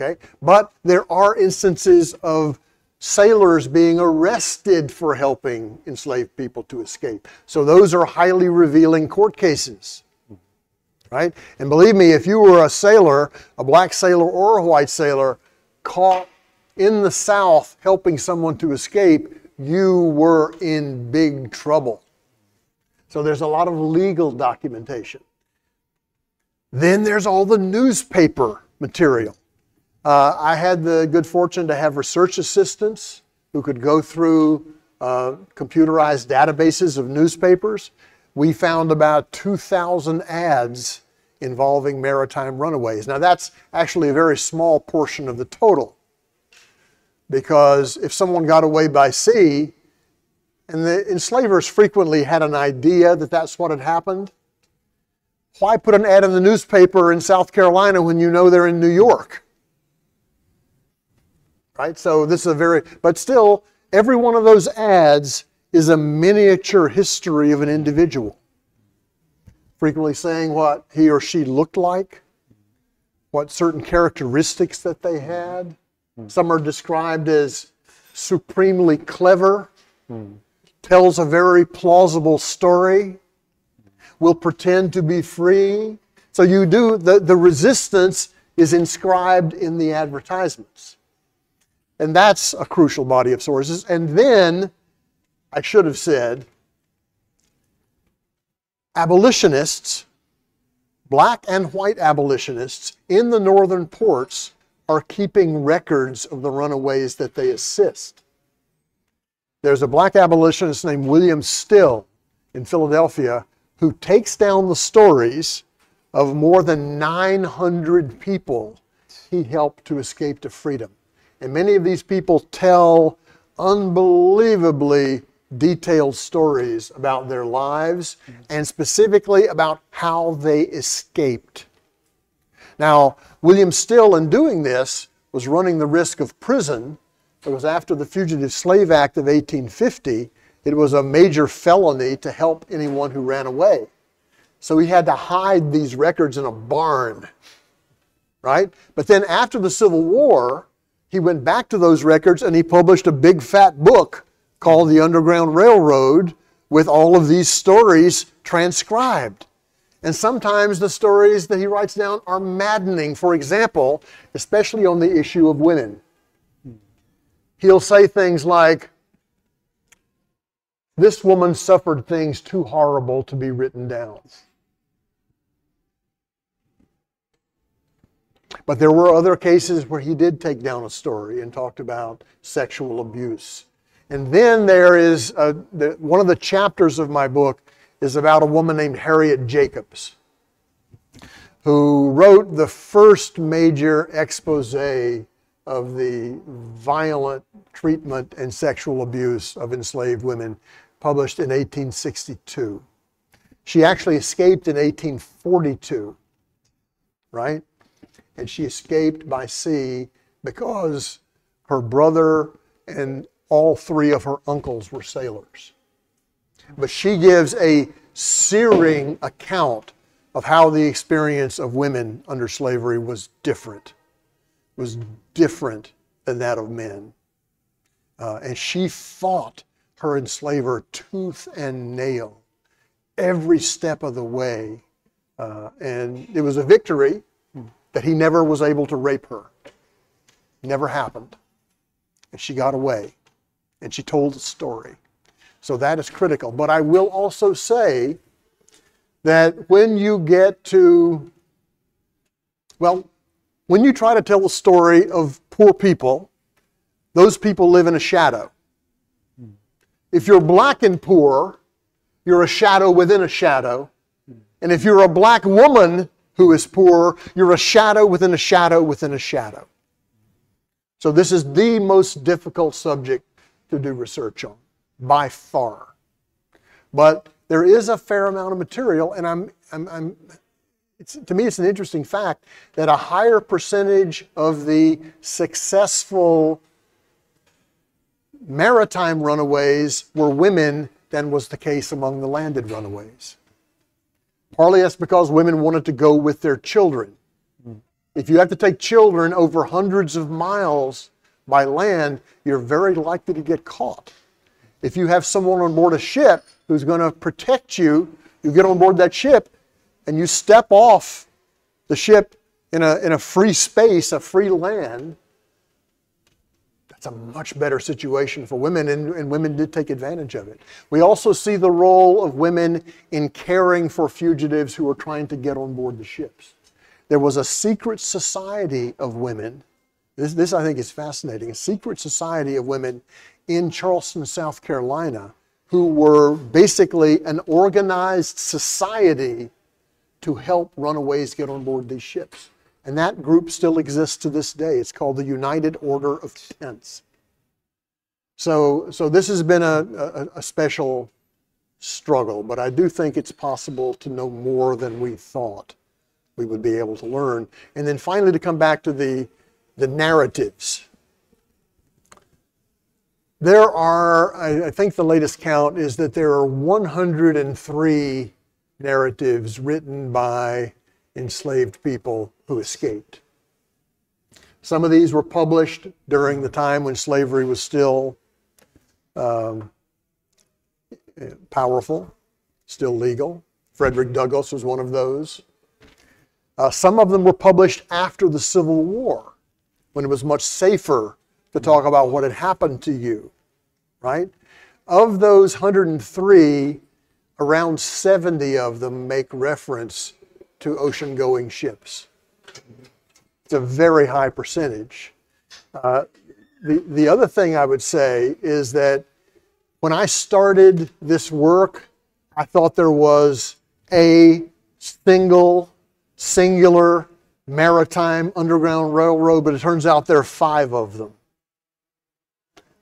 Okay? But there are instances of sailors being arrested for helping enslaved people to escape. So those are highly revealing court cases. Right? And believe me, if you were a sailor, a black sailor or a white sailor, caught in the South helping someone to escape, you were in big trouble. So there's a lot of legal documentation. Then there's all the newspaper material. Uh, I had the good fortune to have research assistants who could go through uh, computerized databases of newspapers. We found about 2,000 ads involving maritime runaways. Now, that's actually a very small portion of the total because if someone got away by sea, and the enslavers frequently had an idea that that's what had happened, why put an ad in the newspaper in South Carolina when you know they're in New York? Right? So this is a very, but still, every one of those ads is a miniature history of an individual. Frequently saying what he or she looked like, what certain characteristics that they had some are described as supremely clever, mm. tells a very plausible story, will pretend to be free, So you do, the, the resistance is inscribed in the advertisements. And that's a crucial body of sources. And then, I should have said, abolitionists, black and white abolitionists in the northern ports are keeping records of the runaways that they assist. There's a black abolitionist named William Still in Philadelphia who takes down the stories of more than 900 people he helped to escape to freedom. And many of these people tell unbelievably detailed stories about their lives and specifically about how they escaped. Now, William Still, in doing this, was running the risk of prison because after the Fugitive Slave Act of 1850, it was a major felony to help anyone who ran away. So he had to hide these records in a barn, right? But then after the Civil War, he went back to those records and he published a big fat book called The Underground Railroad with all of these stories transcribed. And sometimes the stories that he writes down are maddening. For example, especially on the issue of women. He'll say things like, This woman suffered things too horrible to be written down. But there were other cases where he did take down a story and talked about sexual abuse. And then there is a, the, one of the chapters of my book is about a woman named Harriet Jacobs, who wrote the first major expose of the violent treatment and sexual abuse of enslaved women, published in 1862. She actually escaped in 1842, right? And she escaped by sea because her brother and all three of her uncles were sailors. But she gives a searing account of how the experience of women under slavery was different, was different than that of men. Uh, and she fought her enslaver tooth and nail every step of the way. Uh, and it was a victory that he never was able to rape her. Never happened. And she got away and she told the story. So that is critical. But I will also say that when you get to, well, when you try to tell the story of poor people, those people live in a shadow. If you're black and poor, you're a shadow within a shadow. And if you're a black woman who is poor, you're a shadow within a shadow within a shadow. So, this is the most difficult subject to do research on by far. But there is a fair amount of material, and I'm, I'm, I'm to me, it's an interesting fact that a higher percentage of the successful maritime runaways were women than was the case among the landed runaways. Partly that's because women wanted to go with their children. Hmm. If you have to take children over hundreds of miles by land, you're very likely to get caught. If you have someone on board a ship who's going to protect you, you get on board that ship and you step off the ship in a, in a free space, a free land, that's a much better situation for women, and, and women did take advantage of it. We also see the role of women in caring for fugitives who were trying to get on board the ships. There was a secret society of women this, this I think is fascinating. A secret society of women in Charleston, South Carolina, who were basically an organized society to help runaways get on board these ships. And that group still exists to this day. It's called the United Order of Tents. So, so this has been a, a, a special struggle, but I do think it's possible to know more than we thought we would be able to learn. And then finally, to come back to the the narratives. There are, I, think the latest count is that there are 103 narratives written by enslaved people who escaped. Some of these were published during the time when slavery was still um, powerful, still legal. Frederick Douglass was one of those. Uh, some of them were published after the Civil War, when it was much safer to talk about what had happened to you, right? Of those 103, around 70 of them make reference to ocean going ships. It's a very high percentage. Uh, the, the other thing I would say is that when I started this work, I thought there was a single, singular maritime underground railroad, but it turns out there are five of them.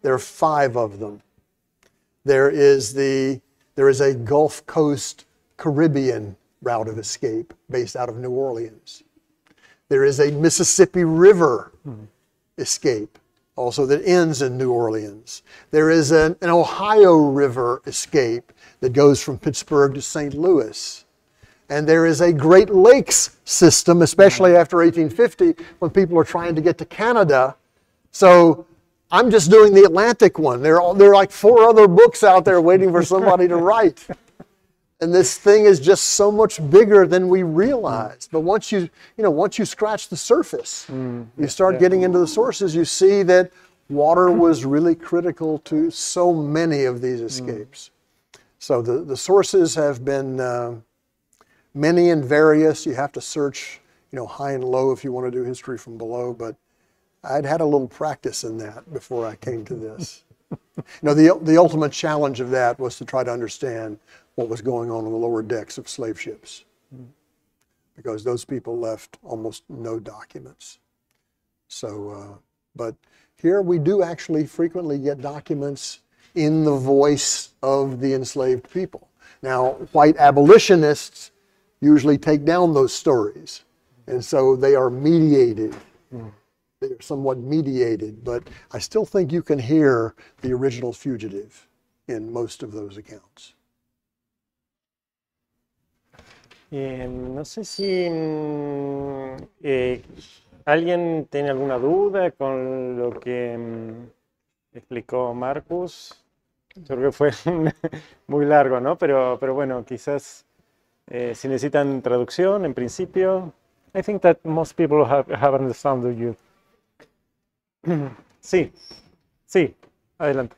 There are five of them. There is the there is a Gulf Coast Caribbean route of escape based out of New Orleans. There is a Mississippi River mm-hmm. escape also that ends in New Orleans. There is an, an, Ohio River escape that goes from Pittsburgh to St. Louis. And there is a Great Lakes system, especially after 1850, when people are trying to get to Canada. So I'm just doing the Atlantic one. There are, there are like four other books out there waiting for somebody to write. And this thing is just so much bigger than we realize. But once you, you know, once you scratch the surface, mm, you start yeah. getting into the sources, you see that water was really critical to so many of these mm. escapes. Mm. So the, the sources have been uh, many and various. You have to search, you know, high and low if you want to do history from below. But I'd had a little practice in that before I came to this. you know, the, the ultimate challenge of that was to try to understand what was going on on the lower decks of slave ships because those people left almost no documents. So, uh, but here we do actually frequently get documents in the voice of the enslaved people. Now, white abolitionists usually take down those stories, and so they are mediated. They are somewhat mediated, but I still think you can hear the original fugitive in most of those accounts. Eh, no sé si mm, eh, alguien tiene alguna duda con lo que mm, explicó Marcus. Creo que fue muy largo, ¿no? Pero, pero bueno, quizás eh, si necesitan traducción, en principio, I think that most people have, have understood you. Sí, sí, adelante.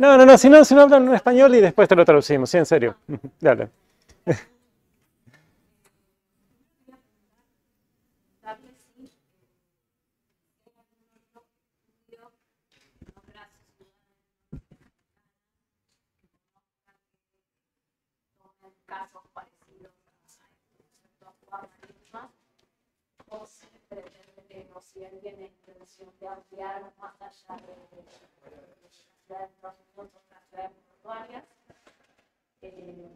No, no, no, si no, si no hablan en español y después te lo traducimos, sí, en serio. Dale. si alguien tiene intención de ampliar más allá de otras ciudades portuarias. Eh,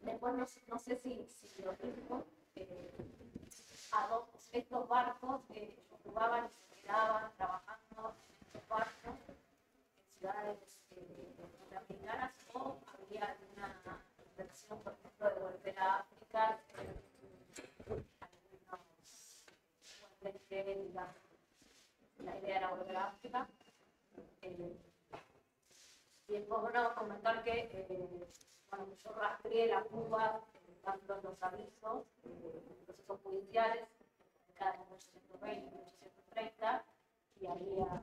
después no, sé si, lo mismo, eh, a dos, estos barcos eh, jugaban y se quedaban trabajando en estos barcos en ciudades eh, norteamericanas o había alguna intención, por ejemplo, de volver a África, eh, algunos la idea era volver a África. Eh, y es bueno comentar que eh, bueno, yo rastreé la Cuba tanto en los avisos, en los procesos judiciales, de cada 1820 y 1830, y había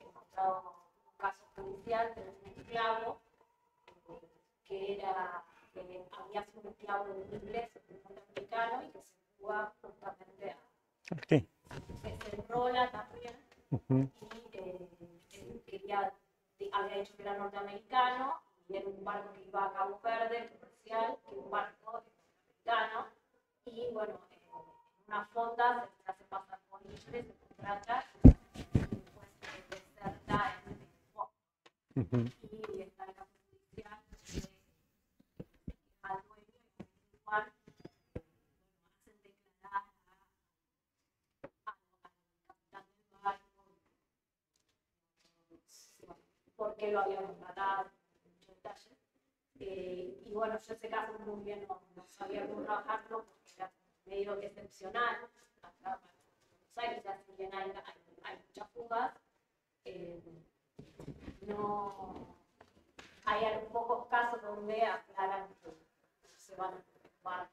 encontrado un caso judicial de un esclavo eh, que era que había sido un esclavo de un inglés, un norteamericano, y que se fue justamente a. Okay. Se enrola también uh -huh. y eh, quería había dicho que era norteamericano y era un barco que iba a Cabo Verde, comercial, que un barco norteamericano. Y bueno, en una fonda se hace pasar por inglés, se contrata y después deserta en el mismo. Y está la judicial de al dueño igual lo habíamos tratado, muchos detalles. Eh, y bueno, yo ese caso muy bien no, no sabía cómo trabajarlo porque era medio excepcional. Acá en Buenos Aires, ya si bien hay, hay, hay muchas fugas, eh, no hay pocos casos donde aclaran que se van lugar.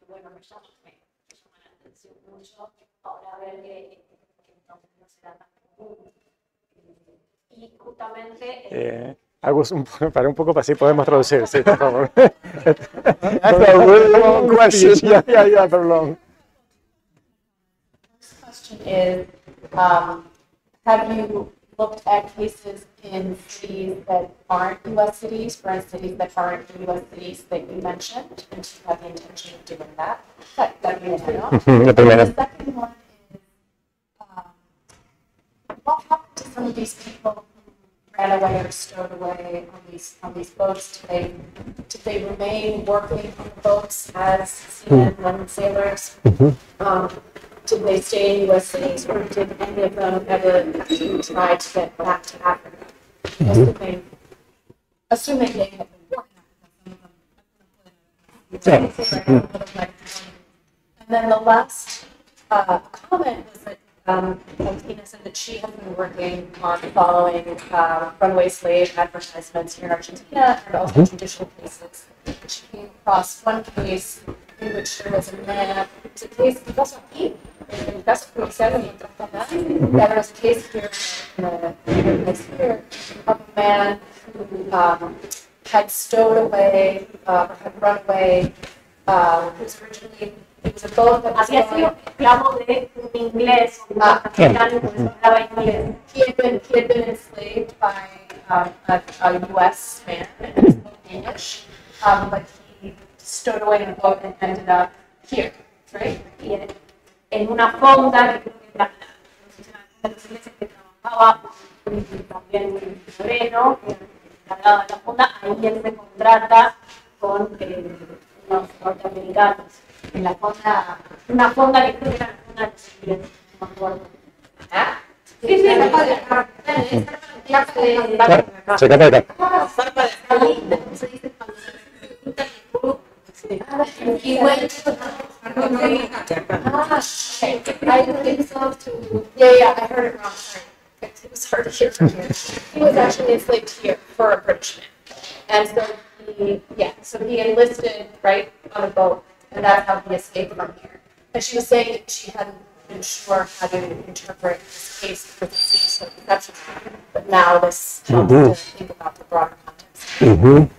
Y bueno, me llama, me, me llama la atención mucho ahora ver que, que no, no será tan común. Y justamente eh, Eh, Agus, un poco- para un poco para así podemos traducir, sí, por favor. That's a really long question. Yeah, yeah, yeah, very long. question is, um, have you looked at cases in cities that aren't US cities, for instance, cities that aren't US cities that you mentioned? And do you have the intention of doing that? That, that'd be one. La primera. The second one is, um, what happened to some of these people who ran away or stowed away on these, on these boats? Did they, did they remain working on the boats as seamen, and sailors? Um, did they stay in U.S. cities, or did any of them ever actually try to get back to Africa? Assuming, assuming they had been born in Africa, some of them. And then the last uh, comment was that um, Tina said that she has been working on following uh, runaway slave advertisements here in Argentina and also judicial cases. She came across one case in which there was a man, it was a case, it was aquí, en el caso judicial de mientras there was a case here in the, here of a man who um, had stowed away, uh, had run away, uh, who was originally, it was a boat that was había going sido de un inglés, un Ah, eso hablaba inglés. he had been he had been enslaved by um, a, a U.S. man and English, um, but he stowed away in a boat and ended up here, right? y en, en una fonda que creo que era la de los ingleses que trabajaba y también moreno que encargaba de la fonda, ahí él se contrata con eh, unos norteamericanos en la fonda, una fonda que creo que era la fonda de los ingleses, no me acuerdo. Ah? Sí, sí, Esa la parte de acá. Esa parte de acá. Se canta acá. Ahí se dice cuando se recluta el club. He went Ah, shit. I think so too. Yeah, yeah, I heard it wrong. Sorry. It was hard to hear from here. He was actually enslaved here for a British man. And so he, yeah, so he enlisted right on a boat, and that's how he escaped from here. And she was saying that she hadn't been sure how to interpret this case because it seems so exceptional. But now this helps to think about the broader context. Mm-hmm.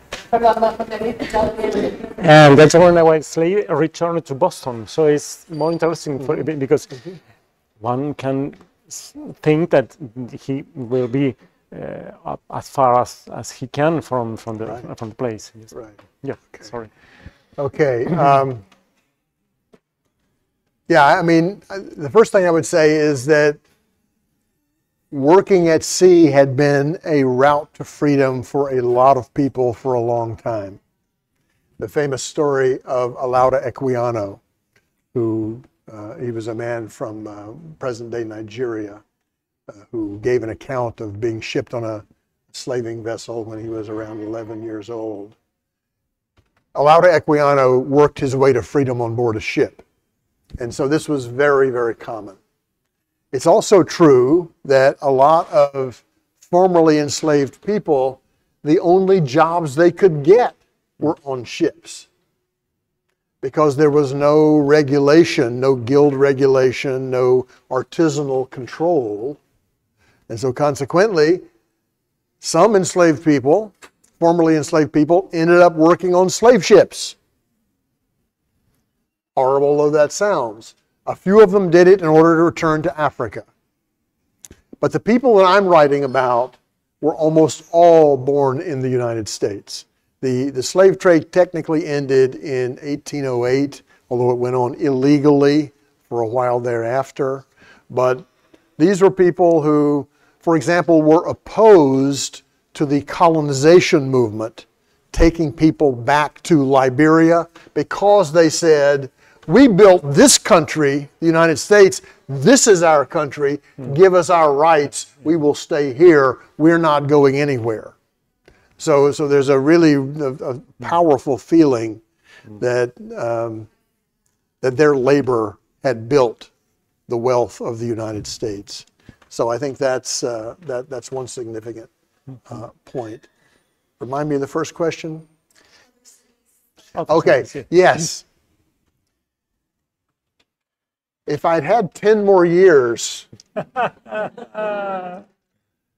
And that's when I slave returned to Boston. So it's more interesting for, mm-hmm. because mm-hmm. one can think that he will be uh, up as far as, as he can from, from, the, Right. from the place. Yes. Right. Yeah, sorry. Okay. Um, yeah, I mean, the first thing I would say is that working at sea had been a route to freedom for a lot of people for a long time. The famous story of Olaudah Equiano, who uh, he was a man from uh, present day Nigeria uh, who gave an account of being shipped on a slaving vessel when he was around 11 years old. Olaudah Equiano worked his way to freedom on board a ship. And so this was very, very common. It's also true that a lot of formerly enslaved people, the only jobs they could get were on ships because there was no regulation, no guild regulation, no artisanal control. And so consequently, some enslaved people, formerly enslaved people, ended up working on slave ships. Horrible though that sounds. A few of them did it in order to return to Africa. But the people that I'm writing about were almost all born in the United States. The, the slave trade technically ended in 1808, although it went on illegally for a while thereafter. But these were people who, for example, were opposed to the colonization movement, taking people back to Liberia because they said, We built this country, the United States. This is our country. Give us our rights. We will stay here. We're not going anywhere. So, so there's a really a, a powerful feeling that um, that their labor had built the wealth of the United States. So I think that's uh, that that's one significant uh, point. Remind me of the first question. Okay. Yes. if I'd had 10 more years,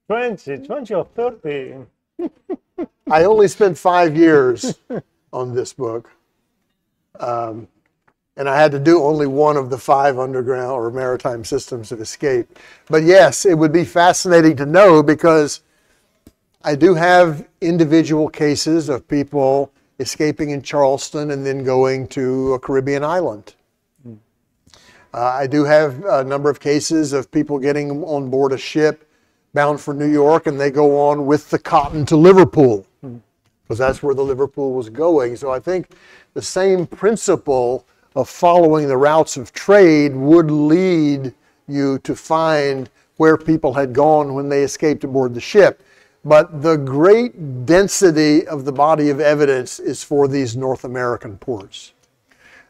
20, 20 or 30. I only spent five years on this book. Um, and I had to do only one of the five underground or maritime systems of escape. But yes, it would be fascinating to know because I do have individual cases of people escaping in Charleston and then going to a Caribbean island. Uh, I do have a number of cases of people getting on board a ship bound for New York and they go on with the cotton to Liverpool because that's where the Liverpool was going. So I think the same principle of following the routes of trade would lead you to find where people had gone when they escaped aboard the ship. But the great density of the body of evidence is for these North American ports.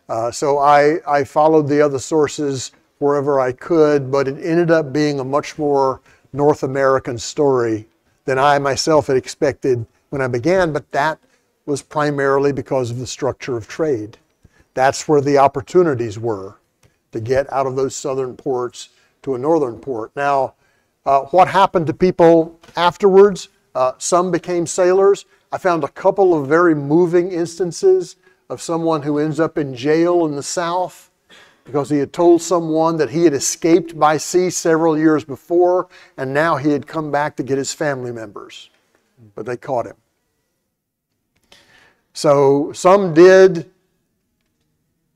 Uh, so I, I followed the other sources wherever I could, but it ended up being a much more North American story than I myself had expected when I began, but that was primarily because of the structure of trade. That's where the opportunities were to get out of those southern ports to a northern port. Now, uh, what happened to people afterwards? Uh, some became sailors. I found a couple of very moving instances of someone who ends up in jail in the South because he had told someone that he had escaped by sea several years before and now he had come back to get his family members. But they caught him. So some did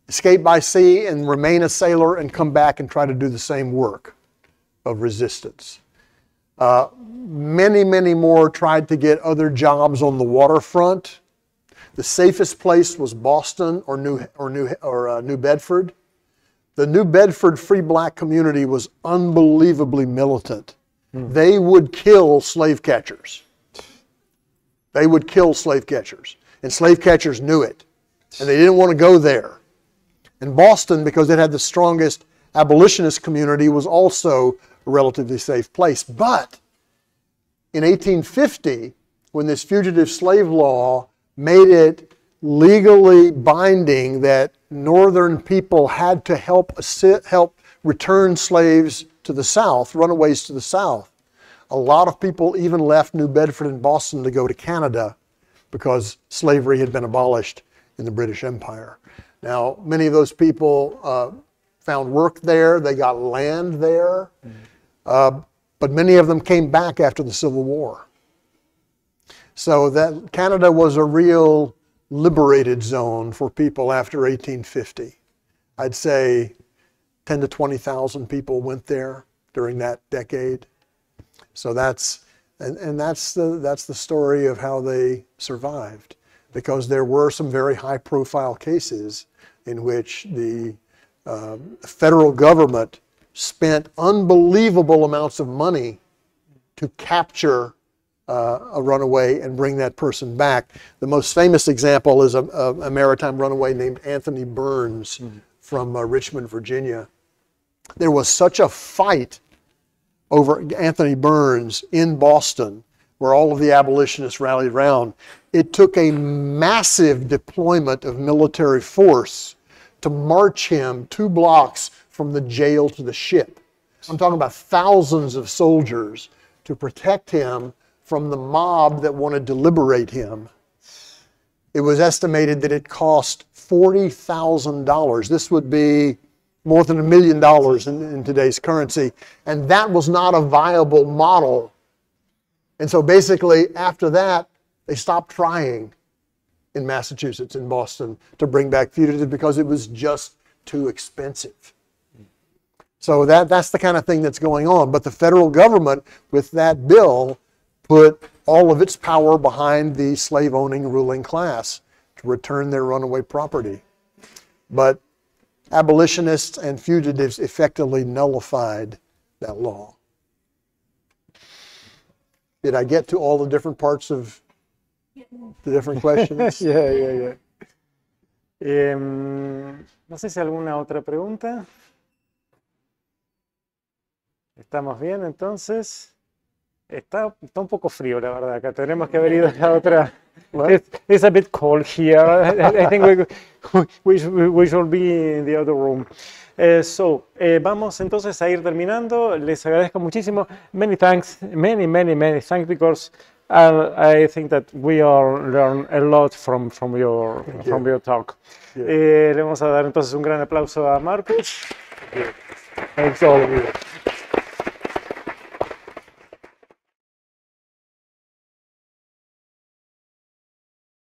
escape by sea and remain a sailor and come back and try to do the same work of resistance. Uh, many, many more tried to get other jobs on the waterfront. The safest place was Boston or New, or New, or, uh, New Bedford. The New Bedford free black community was unbelievably militant. They would kill slave catchers. They would kill slave catchers. And slave catchers knew it. And they didn't want to go there. And Boston, because it had the strongest abolitionist community, was also a relatively safe place. But in 1850, when this fugitive slave law made it legally binding that northern people had to help assi- help return slaves to the south, runaways to the south. A lot of people even left New Bedford and Boston to go to Canada because slavery had been abolished in the British Empire. Now, many of those people uh, found work there, they got land there, uh, but many of them came back after the Civil War. So that Canada was a real liberated zone for people after 1850. I'd say 10 to 20,000 people went there during that decade. So that's and, and that's the that's the story of how they survived because there were some very high profile cases in which the um, federal government spent unbelievable amounts of money to capture uh, a runaway and bring that person back. The most famous example is a, a, a maritime runaway named Anthony Burns from uh, Richmond, Virginia. There was such a fight over Anthony Burns in Boston, where all of the abolitionists rallied around. It took a massive deployment of military force to march him two blocks from the jail to the ship. I'm talking about thousands of soldiers to protect him from the mob that wanted to liberate him. It was estimated that it cost $40,000. This would be more than a million dollars in, in today's currency. And that was not a viable model. And so basically, after that, they stopped trying in Massachusetts, in Boston, to bring back fugitives because it was just too expensive. So that, that's the kind of thing that's going on. But the federal government, with that bill, put all of its power behind the slave owning ruling class to return their runaway property. But abolitionists and fugitives effectively nullified that law. Did I get to all the different parts of the different questions? Yeah, yeah, yeah. Em, no sé si alguna otra pregunta. ¿Estamos bien entonces? Está, está un poco frío, la verdad. Acá tenemos que haber ido a la otra? It's, it's a bit cold here. I, I think we, we, should, we should be in the other room. Eh, so, eh, vamos entonces a ir terminando. Les agradezco muchísimo. Many thanks, many, many, many thanks because uh, I think that we all learn a lot from, from, your, from your talk. Eh, le vamos a dar entonces un gran aplauso a Marcus. Thanks all of you.